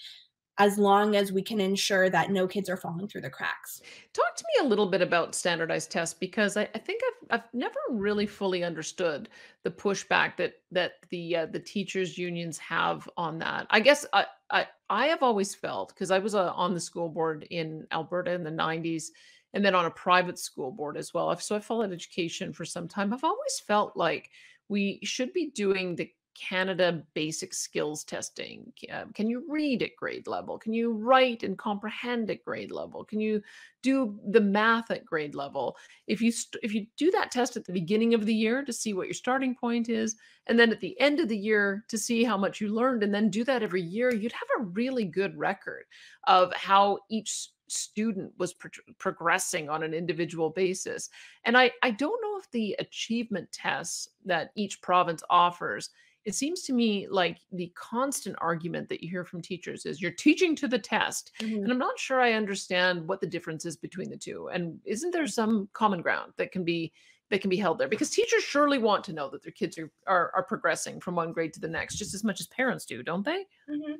as long as we can ensure that no kids are falling through the cracks. Talk to me a little bit about standardized tests because I, I think I've, I've never really fully understood the pushback that that the uh, the teachers unions have on that. I guess I I, I have always felt because I was uh, on the school board in Alberta in the 90s and then on a private school board as well. So I followed education for some time. I've always felt like we should be doing the Canada basic skills testing. Uh, can you read at grade level? Can you write and comprehend at grade level? Can you do the math at grade level? If you if you do that test at the beginning of the year to see what your starting point is, and then at the end of the year to see how much you learned, and then do that every year, you'd have a really good record of how each student was pro- progressing on an individual basis. And I I don't know if the achievement tests that each province offers it seems to me like the constant argument that you hear from teachers is you're teaching to the test. Mhm. And I'm not sure I understand what the difference is between the two. And isn't there some common ground that can be that can be held there? Because teachers surely want to know that their kids are are, are progressing from one grade to the next just as much as parents do, don't they? Mhm.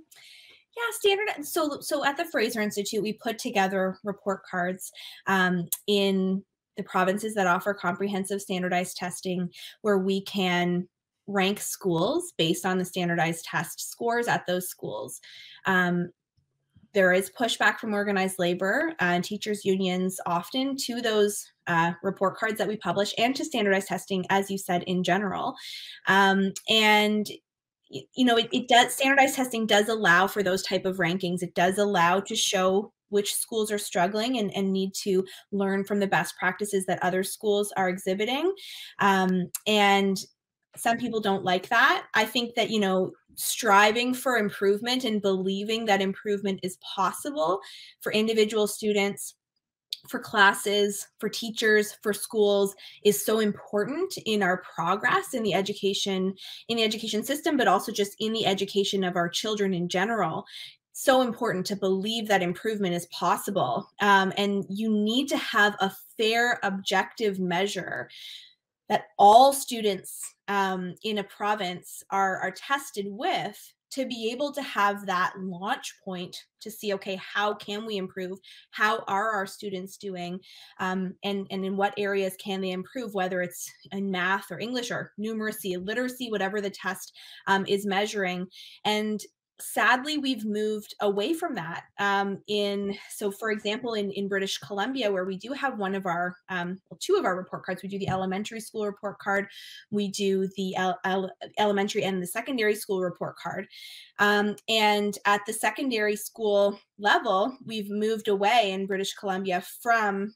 Yeah, standard. So, so at the Fraser Institute, we put together report cards um, in the provinces that offer comprehensive standardized testing, where we can rank schools based on the standardized test scores at those schools. Um, there is pushback from organized labor and teachers unions often to those uh, report cards that we publish and to standardized testing as you said in general. Um, and you know it, it does standardized testing does allow for those type of rankings. It does allow to show which schools are struggling and, and need to learn from the best practices that other schools are exhibiting. Um, and some people don't like that. I think that, you know, striving for improvement and believing that improvement is possible for individual students, for classes, for teachers, for schools is so important in our progress in the education in the education system but also just in the education of our children in general so important to believe that improvement is possible um, and you need to have a fair objective measure that all students um, in a province are are tested with to be able to have that launch point to see okay how can we improve? How are our students doing? Um, and and in what areas can they improve whether it's in math or english or numeracy literacy whatever the test um, is measuring. And sadly we've moved away from that um, in so for example in, in british columbia where we do have one of our um, well, two of our report cards. We do the elementary school report card we do the el- el- elementary and the secondary school report card um, and at the secondary school level we've moved away in british columbia from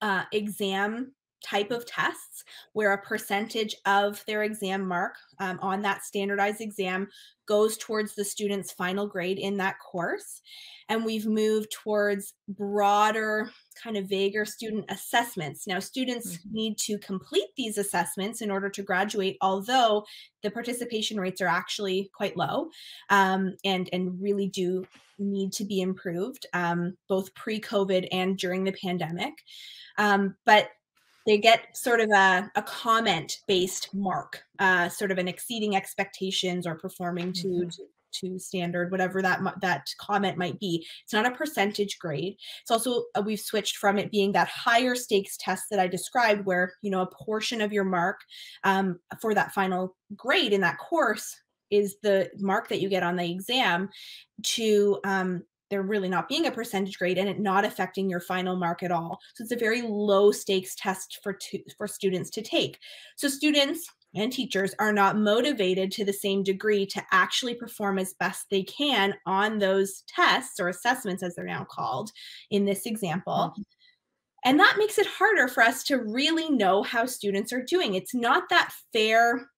uh, exam type of tests where a percentage of their exam mark um, on that standardized exam goes towards the student's final grade in that course. And we've moved towards broader, kind of vaguer student assessments. Now, students mm-hmm. need to complete these assessments in order to graduate, although the participation rates are actually quite low um, and, and really do need to be improved, um, both pre COVID and during the pandemic. Um, but they get sort of a, a comment based mark, uh, sort of an exceeding expectations or performing to, mm-hmm. to to standard whatever that that comment might be it's not a percentage grade it's also uh, we've switched from it being that higher stakes test that i described where you know a portion of your mark um, for that final grade in that course is the mark that you get on the exam to um, there really not being a percentage grade and it not affecting your final mark at all. So it's a very low stakes test for to, for students to take. So students and teachers are not motivated to the same degree to actually perform as best they can on those tests or assessments as they're now called in this example. Mm-hmm. And that makes it harder for us to really know how students are doing. It's not that fair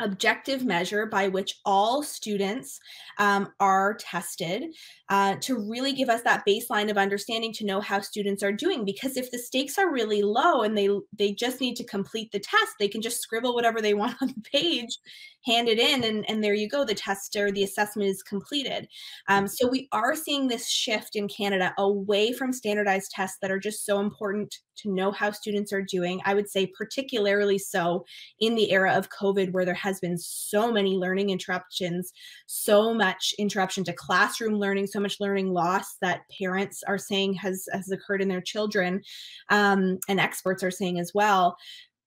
objective measure by which all students um, are tested uh, to really give us that baseline of understanding to know how students are doing. Because if the stakes are really low and they they just need to complete the test they can just scribble whatever they want on the page hand it in and, and there you go the test or the assessment is completed. Um, so we are seeing this shift in canada away from standardized tests that are just so important to know how students are doing i would say particularly so in the era of covid where there has been so many learning interruptions so much interruption to classroom learning so much learning loss that parents are saying has has occurred in their children um, and experts are saying as well.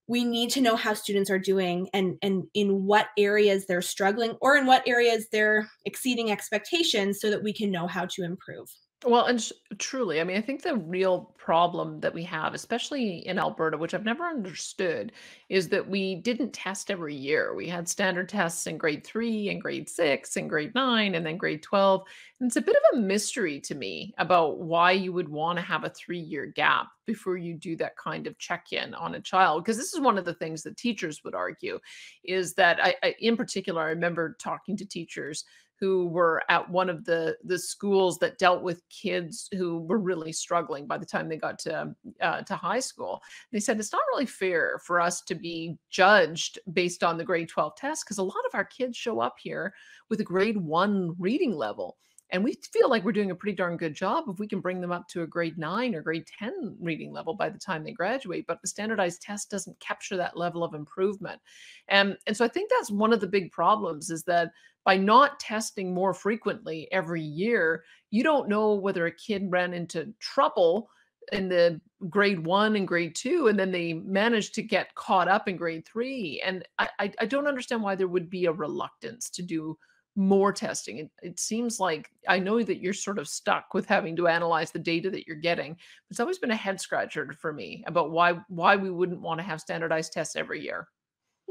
We need to know how students are doing and and in what areas they're struggling or in what areas they're exceeding expectations so that we can know how to improve well, and sh- truly, I mean, I think the real problem that we have, especially in Alberta, which I've never understood, is that we didn't test every year. We had standard tests in grade three and grade six and grade nine and then grade 12. And it's a bit of a mystery to me about why you would want to have a three year gap before you do that kind of check in on a child. Because this is one of the things that teachers would argue is that I, I, in particular, I remember talking to teachers who were at one of the the schools that dealt with kids who were really struggling by the time they got to uh, to high school. They said it's not really fair for us to be judged based on the grade 12 test because a lot of our kids show up here with a grade 1 reading level and we feel like we're doing a pretty darn good job if we can bring them up to a grade 9 or grade 10 reading level by the time they graduate but the standardized test doesn't capture that level of improvement and and so i think that's one of the big problems is that by not testing more frequently every year, you don't know whether a kid ran into trouble in the grade one and grade two, and then they managed to get caught up in grade three. And I, I don't understand why there would be a reluctance to do more testing. It, it, seems like I know that you're sort of stuck with having to analyze the data that you're getting. It's always been a head scratcher for me about why why we wouldn't want to have standardized tests every year.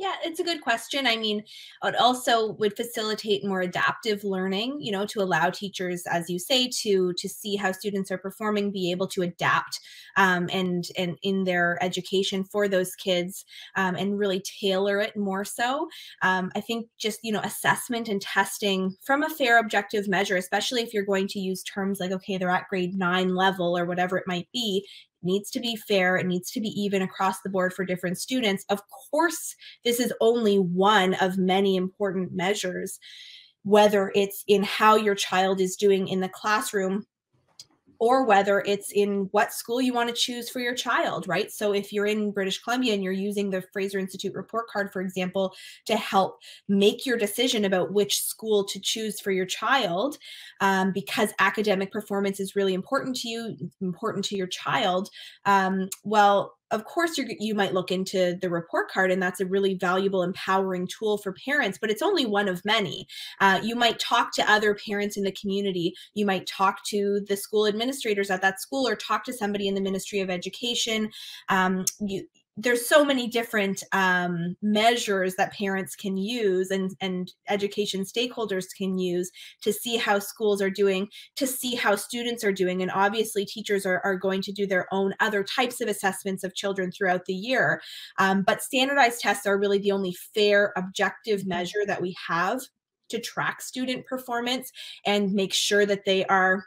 Yeah, it's a good question. I mean, it also would facilitate more adaptive learning, you know, to allow teachers, as you say, to to see how students are performing, be able to adapt um, and and in their education for those kids, um, and really tailor it more so. Um, I think just you know assessment and testing from a fair objective measure, especially if you're going to use terms like okay, they're at grade nine level or whatever it might be, needs to be fair it needs to be even across the board for different students. Of course this is only one of many important measures whether it's in how your child is doing in the classroom or whether it's in what school you want to choose for your child, right? So if you're in British Columbia and you're using the Fraser Institute report card, for example, to help make your decision about which school to choose for your child, um, because academic performance is really important to you, important to your child, um, well, of course you you might look into the report card and that's a really valuable empowering tool for parents but it's only one of many. Uh, you might talk to other parents in the community. You might talk to the school administrators at that school or talk to somebody in the ministry of education. Um, you there's so many different um, measures that parents can use and, and education stakeholders can use to see how schools are doing, to see how students are doing. And obviously, teachers are, are going to do their own other types of assessments of children throughout the year. Um, but standardized tests are really the only fair, objective measure that we have to track student performance and make sure that they are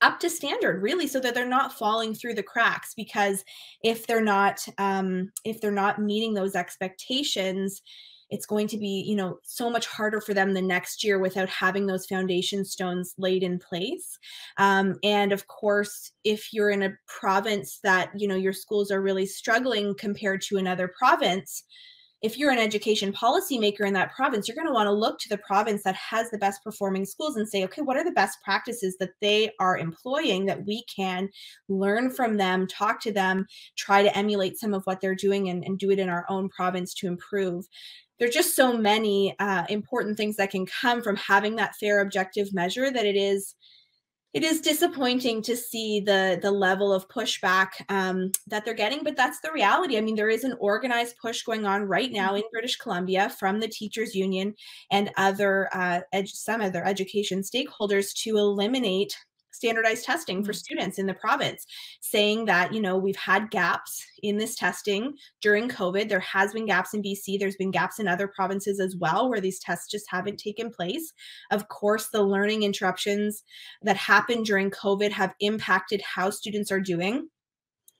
up to standard really so that they're not falling through the cracks because if they're not um, if they're not meeting those expectations it's going to be you know so much harder for them the next year without having those foundation stones laid in place. Um, and of course if you're in a province that you know your schools are really struggling compared to another province if you're an education policymaker in that province, you're going to want to look to the province that has the best performing schools and say, okay, what are the best practices that they are employing that we can learn from them, talk to them, try to emulate some of what they're doing and, and do it in our own province to improve? There's just so many uh, important things that can come from having that fair objective measure that it is it is disappointing to see the the level of pushback um, that they're getting but that's the reality. I mean there is an organized push going on right now in british columbia from the teachers union and other uh, some other education stakeholders to eliminate standardized testing for mm. students in the province saying that you know we've had gaps in this testing during covid. There has been gaps in bc there's been gaps in other provinces as well where these tests just haven't taken place. Of course the learning interruptions that happened during covid have impacted how students are doing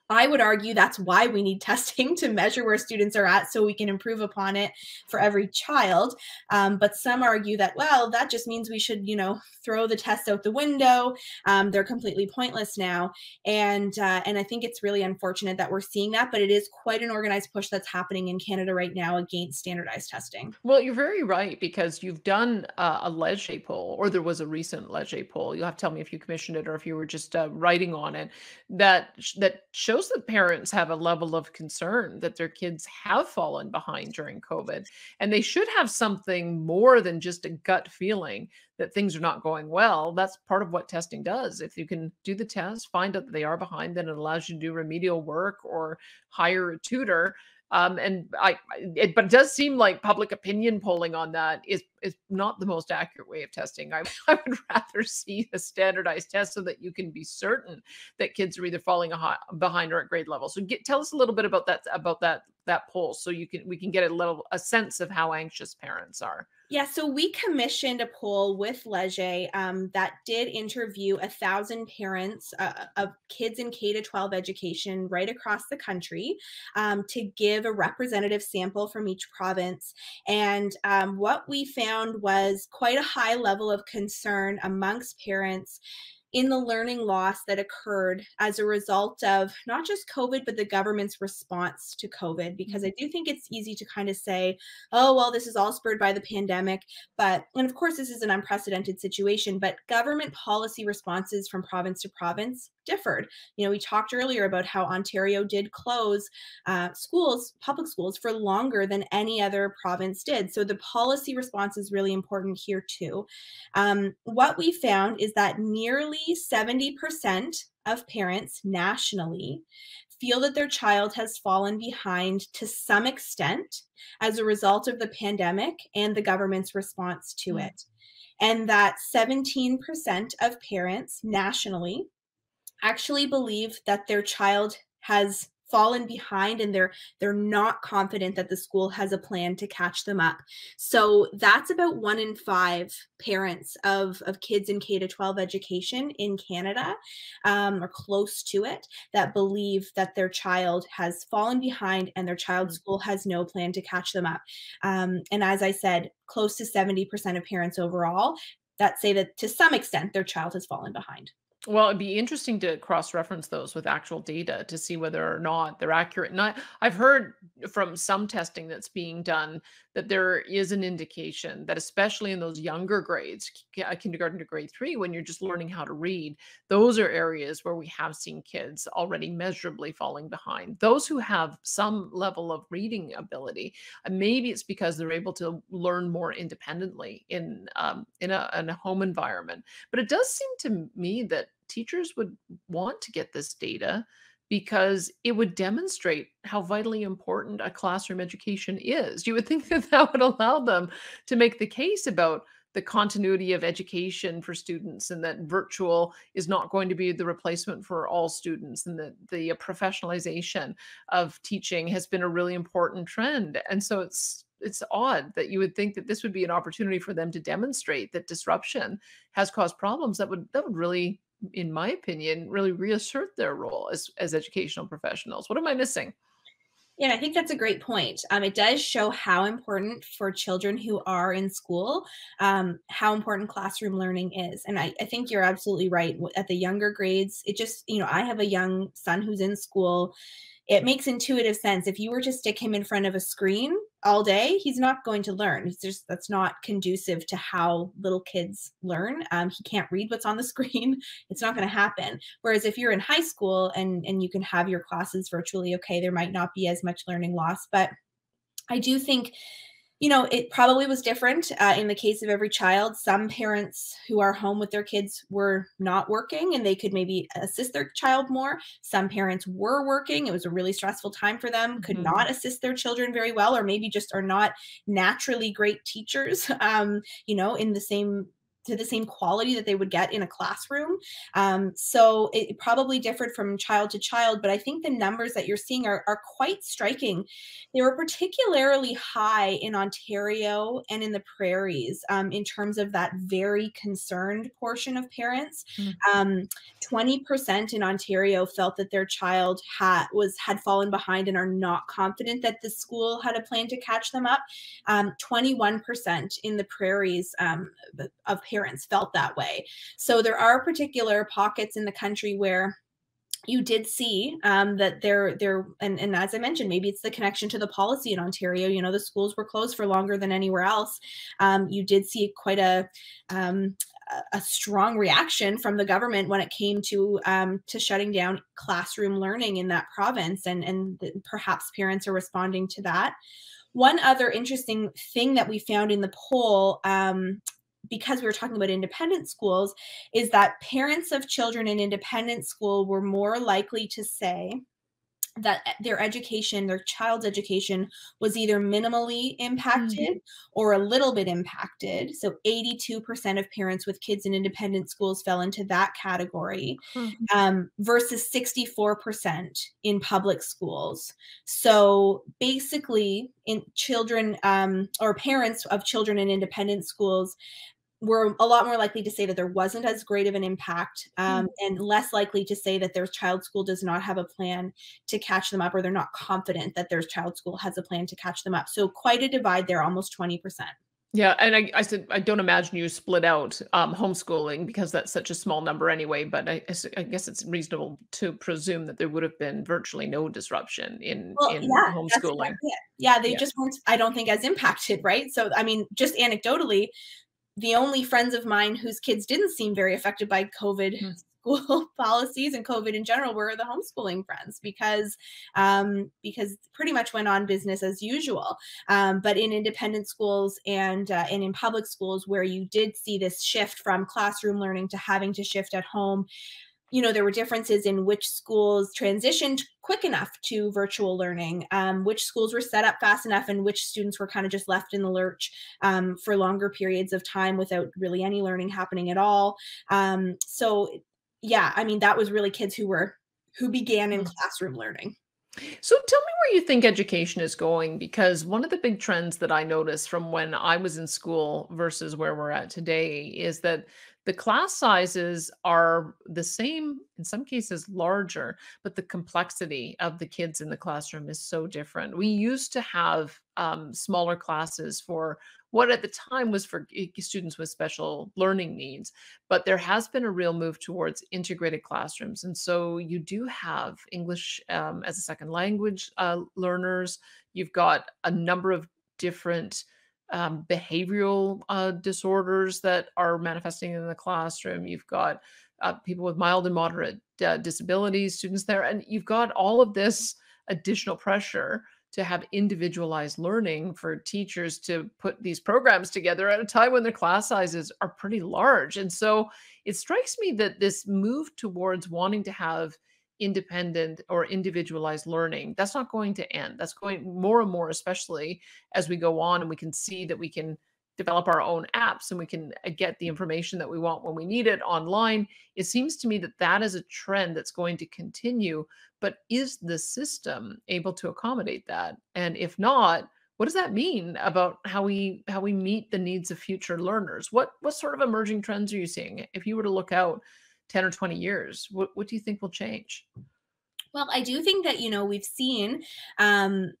I would argue that's why we need testing to measure where students are at so we can improve upon it for every child. Um, but some argue that, well, that just means we should, you know, throw the tests out the window. Um, they're completely pointless now. And, uh, and I think it's really unfortunate that we're seeing that, but it is quite an organized push that's happening in Canada right now against standardized testing. Well, you're very right because you've done uh, a Leger poll, or there was a recent Leger poll. You'll have to tell me if you commissioned it or if you were just uh, writing on it. That that shows shows that parents have a level of concern that their kids have fallen behind during COVID. And they should have something more than just a gut feeling that things are not going well. That's part of what testing does. If you can do the test, find out that they are behind, then it allows you to do remedial work or hire a tutor um, and I, it, but it does seem like public opinion polling on that is is not the most accurate way of testing. I, I would rather see a standardized test so that you can be certain that kids are either falling behind or at grade level. So get, tell us a little bit about that about that that poll so you can we can get a little a sense of how anxious parents are. Yeah, so we commissioned a poll with Leger um, that did interview a thousand parents uh, of kids in K to 12 education right across the country um, to give a representative sample from each province. And um, what we found was quite a high level of concern amongst parents in the learning loss that occurred as a result of not just COVID, but the government's response to COVID. Because I mm-hmm. do think it's easy to kind of say, oh, well, this is all spurred by the pandemic. But, and of course, this is an unprecedented situation, but government policy responses from province to province differed. You know, we talked earlier about how Ontario did close uh, schools, public schools, for longer than any other province did. So the policy response is really important here, too. Um, what we found is that nearly 70% of parents nationally feel that their child has fallen behind to some extent as a result of the pandemic and the government's response to mm. it. And that 17% of parents nationally actually believe that their child has fallen behind and they're they're not confident that the school has a plan to catch them up. So that's about one in five parents of of kids in k to 12 education in canada um, or close to it that believe that their child has fallen behind and their child's mm. school has no plan to catch them up. Um, and as i said close to 70% of parents overall that say that to some extent their child has fallen behind well, it'd be interesting to cross-reference those with actual data to see whether or not they're accurate. And I, I've heard from some testing that's being done that there is an indication that, especially in those younger grades, uh, kindergarten to grade three, when you're just learning how to read, those are areas where we have seen kids already measurably falling behind. Those who have some level of reading ability, uh, maybe it's because they're able to learn more independently in um, in a, in a home environment. But it does seem to me that teachers would want to get this data because it would demonstrate how vitally important a classroom education is. You would think that that would allow them to make the case about the continuity of education for students and that virtual is not going to be the replacement for all students and that the uh, professionalization of teaching has been a really important trend. And so it's it's odd that you would think that this would be an opportunity for them to demonstrate that disruption has caused problems that would that would really in my opinion, really reassert their role as as educational professionals. What am I missing? Yeah, I think that's a great point. Um, it does show how important for children who are in school, um, how important classroom learning is. And I, I think you're absolutely right. At the younger grades, it just, you know, I have a young son who's in school it makes intuitive sense. If you were to stick him in front of a screen all day, he's not going to learn. It's just that's not conducive to how little kids learn. Um, he can't read what's on the screen. It's not going to happen. Whereas if you're in high school and and you can have your classes virtually, okay, there might not be as much learning loss, but I do think you know, it probably was different uh, in the case of every child. Some parents who are home with their kids were not working and they could maybe assist their child more. Some parents were working. It was a really stressful time for them, could mm-hmm. not assist their children very well, or maybe just are not naturally great teachers, um, you know, in the same to the same quality that they would get in a classroom. Um, so it probably differed from child to child, but I think the numbers that you're seeing are, are quite striking. They were particularly high in Ontario and in the prairies um, in terms of that very concerned portion of parents. Mm-hmm. 20% in Ontario felt that their child had was had fallen behind and are not confident that the school had a plan to catch them up. 21% um, in the prairies um, of parents felt that way. So there are particular pockets in the country where you did see um, that there there and, and as i mentioned maybe it's the connection to the policy in ontario you know the schools were closed for longer than anywhere else um, you did see quite a um, a strong reaction from the government when it came to um, to shutting down classroom learning in that province and and perhaps parents are responding to that one other interesting thing that we found in the poll um, because we were talking about independent schools is that parents of children in independent school were more likely to say that their education, their child's education, was either minimally impacted mm-hmm. or a little bit impacted. So 82% of parents with kids in independent schools fell into that category mm-hmm. um, versus 64% in public schools. So basically, in children um, or parents of children in independent schools were a lot more likely to say that there wasn't as great of an impact um, mm. and less likely to say that their child school does not have a plan to catch them up or they're not confident that their child school has a plan to catch them up so quite a divide there almost 20% yeah, and I, I said I don't imagine you split out um, homeschooling because that's such a small number anyway. But I, I guess it's reasonable to presume that there would have been virtually no disruption in well, in yeah, homeschooling. Yeah, they yeah. just weren't. I don't think as impacted, right? So I mean, just anecdotally, the only friends of mine whose kids didn't seem very affected by COVID mm. school policies and COVID in general were the homeschooling friends because um, because pretty much went on business as usual. Um, but in independent schools and uh, and in public schools where you did see this shift from classroom learning to having to shift at home, you know there were differences in which schools transitioned quick enough to virtual learning um, which schools were set up fast enough and which students were kind of just left in the lurch um, for longer periods of time without really any learning happening at all um, so yeah i mean that was really kids who were who began in mm. classroom learning so tell me where you think education is going because one of the big trends that I noticed from when I was in school versus where we're at today is that the class sizes are the same, in some cases larger, but the complexity of the kids in the classroom is so different. We used to have um, smaller classes for what at the time was for students with special learning needs, but there has been a real move towards integrated classrooms. And so you do have English um, as a second language uh, learners, you've got a number of different um, behavioral uh, disorders that are manifesting in the classroom. You've got uh, people with mild and moderate uh, disabilities, students there, and you've got all of this additional pressure to have individualized learning for teachers to put these programs together at a time when their class sizes are pretty large. And so it strikes me that this move towards wanting to have independent or individualized learning that's not going to end. That's going more and more especially as we go on and we can see that we can develop our own apps and we can uh, get the information that we want when we need it online. It seems to me that that is a trend that's going to continue but is the system able to accommodate that? And if not what does that mean about how we how we meet the needs of future learners? What what sort of emerging trends are you seeing? If you were to look out 10 or 20 years what, what do you think will change? Well i do think that you know we've seen um,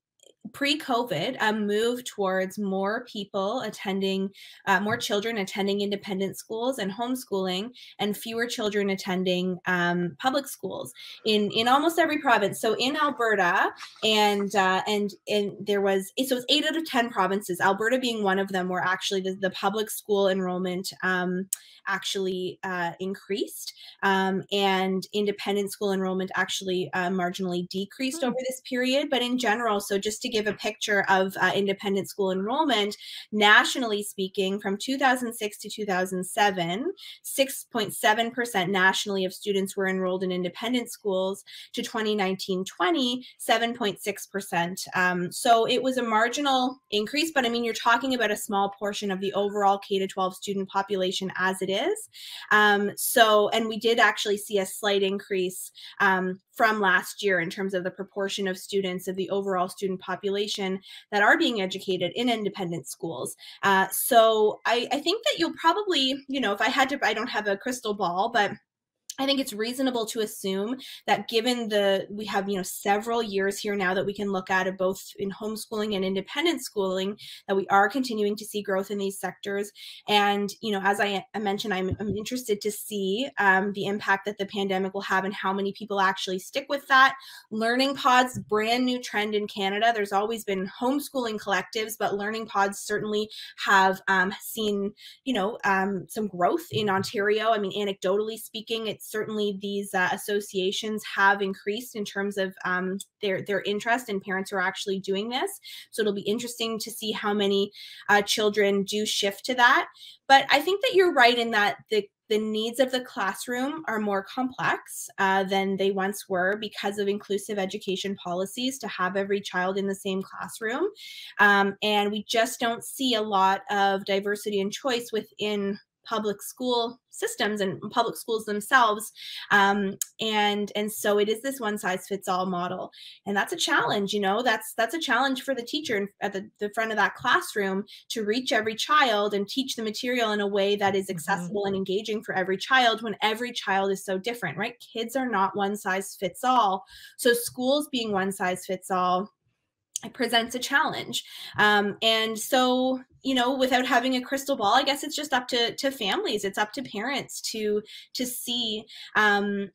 pre-covid a move towards more people attending uh, more children attending independent schools and homeschooling and fewer children attending um, public schools in in almost every province. So in alberta and uh, and and there was so it's eight out of ten provinces. Alberta being one of them where actually the, the public school enrollment um, actually uh, increased um, and independent school enrollment actually uh, marginally decreased mm-hmm. over this period. But in general so just to give give a picture of uh, independent school enrollment, nationally speaking, from 2006 to 2007, 6.7% nationally of students were enrolled in independent schools. To 2019 20, 7.6%. Um, so it was a marginal increase, but I mean, you're talking about a small portion of the overall K 12 student population as it is. Um, so, and we did actually see a slight increase um, from last year in terms of the proportion of students of the overall student population that are being educated in independent schools. Uh, so I, I think that you'll probably, you know, if I had to, I don't have a crystal ball, but I think it's reasonable to assume that given the we have you know several years here now that we can look at it both in homeschooling and independent schooling that we are continuing to see growth in these sectors. And you know as I, mentioned I'm, I'm, interested to see um, the impact that the pandemic will have and how many people actually stick with that. Learning pods brand new trend in Canada. There's always been homeschooling collectives but learning pods certainly have um, seen you know um, some growth in Ontario. I mean anecdotally speaking it's certainly these uh, associations have increased in terms of um, their their interest and parents are actually doing this. So it'll be interesting to see how many uh, children do shift to that. But I think that you're right in that the the needs of the classroom are more complex uh, than they once were because of inclusive education policies to have every child in the same classroom. Um, and we just don't see a lot of diversity and choice within public school systems and public schools themselves um, and and so it is this one size fits all model and that's a challenge you know that's that's a challenge for the teacher at the, the front of that classroom to reach every child and teach the material in a way that is mm-hmm. accessible mm-hmm. and engaging for every child when every child is so different right kids are not one size fits all so schools being one size fits all it presents a challenge. Um, and so you know without having a crystal ball i guess it's just up to to families. It's up to parents to to see um,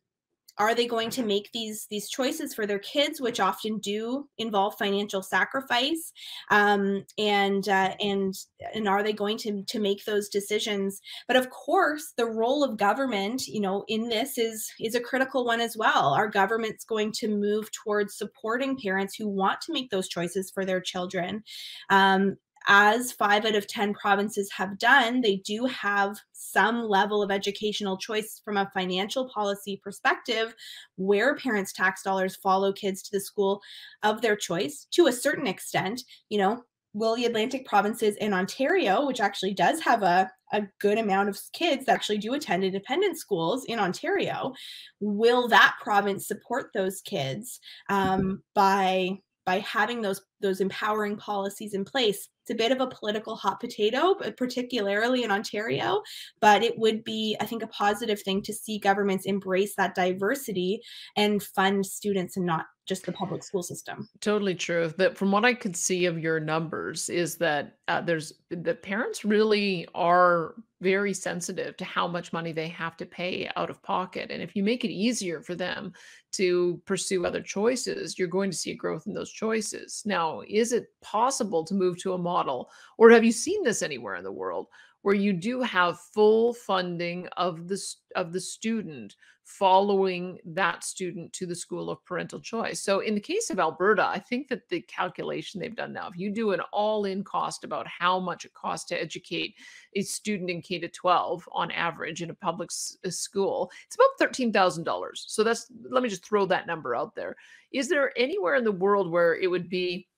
are they going to make these these choices for their kids which often do involve financial sacrifice? Um, and uh, and and are they going to to make those decisions? But of course the role of government you know in this is is a critical one as well. Our government's going to move towards supporting parents who want to make those choices for their children? Um, as five out of 10 provinces have done, they do have some level of educational choice from a financial policy perspective where parents' tax dollars follow kids to the school of their choice to a certain extent. You know, will the Atlantic provinces in Ontario, which actually does have a, a good amount of kids that actually do attend independent schools in Ontario, will that province support those kids um, by by having those those empowering policies in place it's a bit of a political hot potato, but particularly in Ontario. But it would be, I think, a positive thing to see governments embrace that diversity and fund students and not just the public school system. Totally true. That from what I could see of your numbers is that uh, there's the parents really are very sensitive to how much money they have to pay out of pocket, and if you make it easier for them to pursue other choices, you're going to see a growth in those choices. Now, is it possible to move to a model, or have you seen this anywhere in the world where you do have full funding of the of the student following that student to the school of parental choice. So in the case of Alberta, I think that the calculation they've done now, if you do an all-in cost about how much it costs to educate a student in K to 12 on average in a public school, it's about $13,000. So that's let me just throw that number out there. Is there anywhere in the world where it would be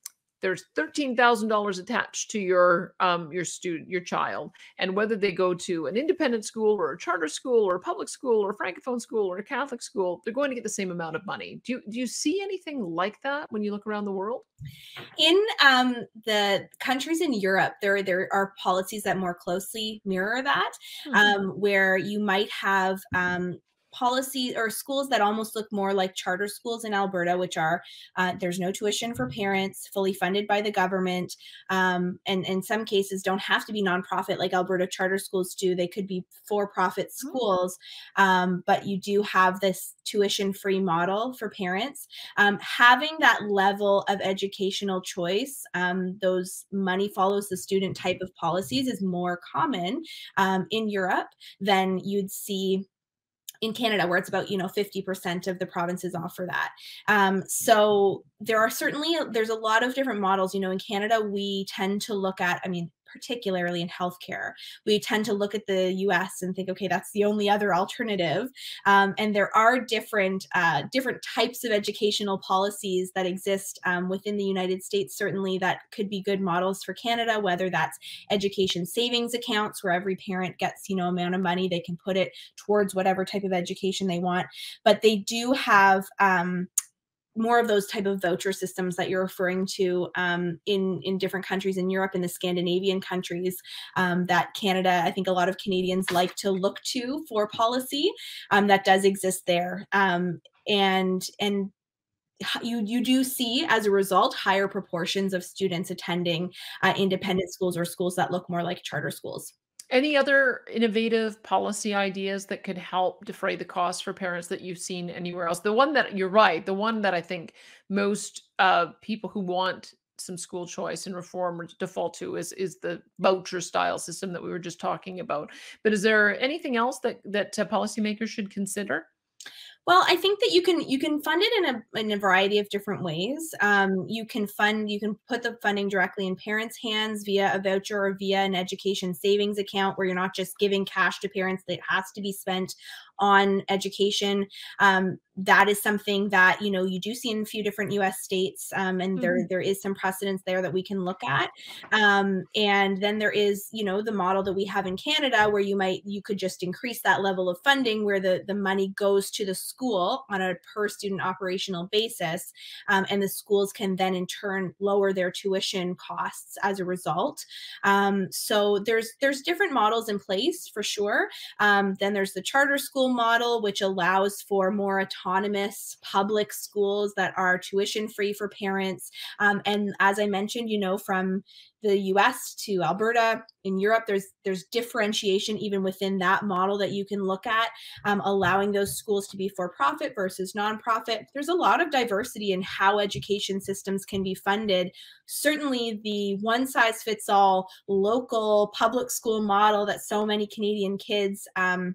there's $13,000 attached to your um, your student your child. And whether they go to an independent school or a charter school or a public school or a francophone school or a catholic school they're going to get the same amount of money. Do you do you see anything like that when you look around the world? In um, the countries in Europe, there there are policies that more closely mirror that, mm-hmm. um, where you might have policies or schools that almost look more like charter schools in Alberta, which are uh, there's no tuition for parents, fully funded by the government, um, and in some cases don't have to be nonprofit like Alberta charter schools do. They could be for-profit oh. schools, um, but you do have this tuition-free model for parents. Um, having that level of educational choice, um, those money follows the student type of policies, is more common um, in Europe than you'd see in Canada, where it's about you know 50% of the provinces offer that. Um, so there are certainly there's a lot of different models. You know, in Canada, we tend to look at. I mean, particularly in healthcare. We tend to look at the U.S. and think, okay, that's the only other alternative. Um, and there are different uh, different types of educational policies that exist um, within the United States. Certainly, that could be good models for Canada. Whether that's education savings accounts, where every parent gets you know amount of money they can put it towards whatever type of education they want. But they do have um, more of those type of voucher systems that you're referring to um, in in different countries in Europe in the Scandinavian countries um, that Canada I think a lot of Canadians like to look to for policy um, that does exist there um, and and you you do see as a result higher proportions of students attending uh, independent schools or schools that look more like charter schools. Any other innovative policy ideas that could help defray the cost for parents that you've seen anywhere else? The one that you're right, the one that I think most uh, people who want some school choice and reform default to is is the voucher style system that we were just talking about. But is there anything else that that uh, policymakers should consider? Well, I think that you can you can fund it in a in a variety of different ways. Um, you can fund you can put the funding directly in parents' hands via a voucher or via an education savings account where you're not just giving cash to parents that has to be spent on education. Um, that is something that you know you do see in a few different U.S. states, um, and mm-hmm. there there is some precedence there that we can look at. Um, and then there is you know the model that we have in Canada where you might you could just increase that level of funding where the the money goes to the school on a per student operational basis, um, and the schools can then in turn lower their tuition costs as a result. Um, so there's there's different models in place for sure. Um, then there's the charter school model, which allows for more autonomous public schools that are tuition free for parents. Um, and as I mentioned, you know, from the US to Alberta in Europe there's there's differentiation even within that model that you can look at um, allowing those schools to be for profit versus nonprofit there's a lot of diversity in how education systems can be funded certainly the one size fits all local public school model that so many Canadian kids um,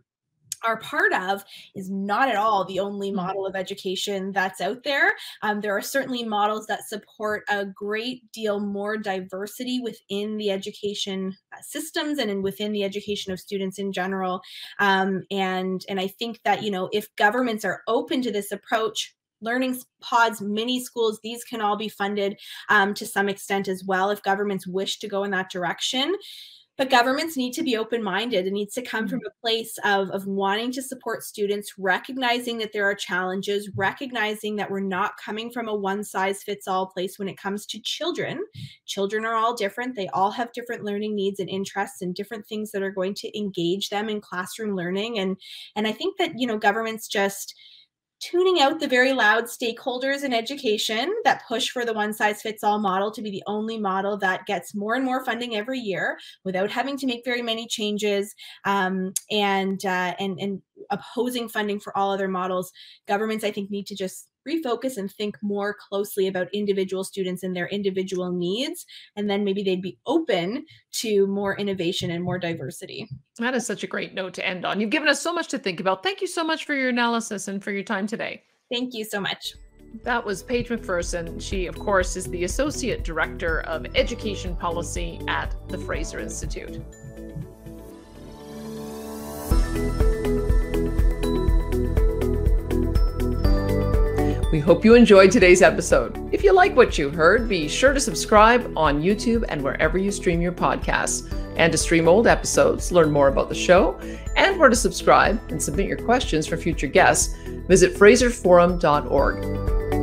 are part of is not at all the only mm-hmm. model of education that's out there. Um, there are certainly models that support a great deal more diversity within the education uh, systems and in, within the education of students in general. Um, and and I think that you know if governments are open to this approach, learning pods, mini schools, these can all be funded um, to some extent as well if governments wish to go in that direction but governments need to be open-minded. It needs to come from mm. a place of, of wanting to support students recognizing that there are challenges recognizing that we're not coming from a one size fits all place when it comes to children. Children are all different. They all have different learning needs and interests and different things that are going to engage them in classroom learning. And and i think that you know governments just tuning out the very loud stakeholders in education that push for the one size fits all model to be the only model that gets more and more funding every year without having to make very many changes um, and uh, and and opposing funding for all other models. Governments i think need to just refocus and think more closely about individual students and their individual needs and then maybe they'd be open to more innovation and more diversity. That is such a great note to end on. You've given us so much to think about. Thank you so much for your analysis and for your time today. Thank you so much. That was Paige MacPherson. She, of course, is the Associate Director of Education Policy at the Fraser Institute. We hope you enjoyed today's episode. If you like what you heard, be sure to subscribe on YouTube and wherever you stream your podcasts. And to stream old episodes, learn more about the show, and where to subscribe and submit your questions for future guests, visit fraserforum.org.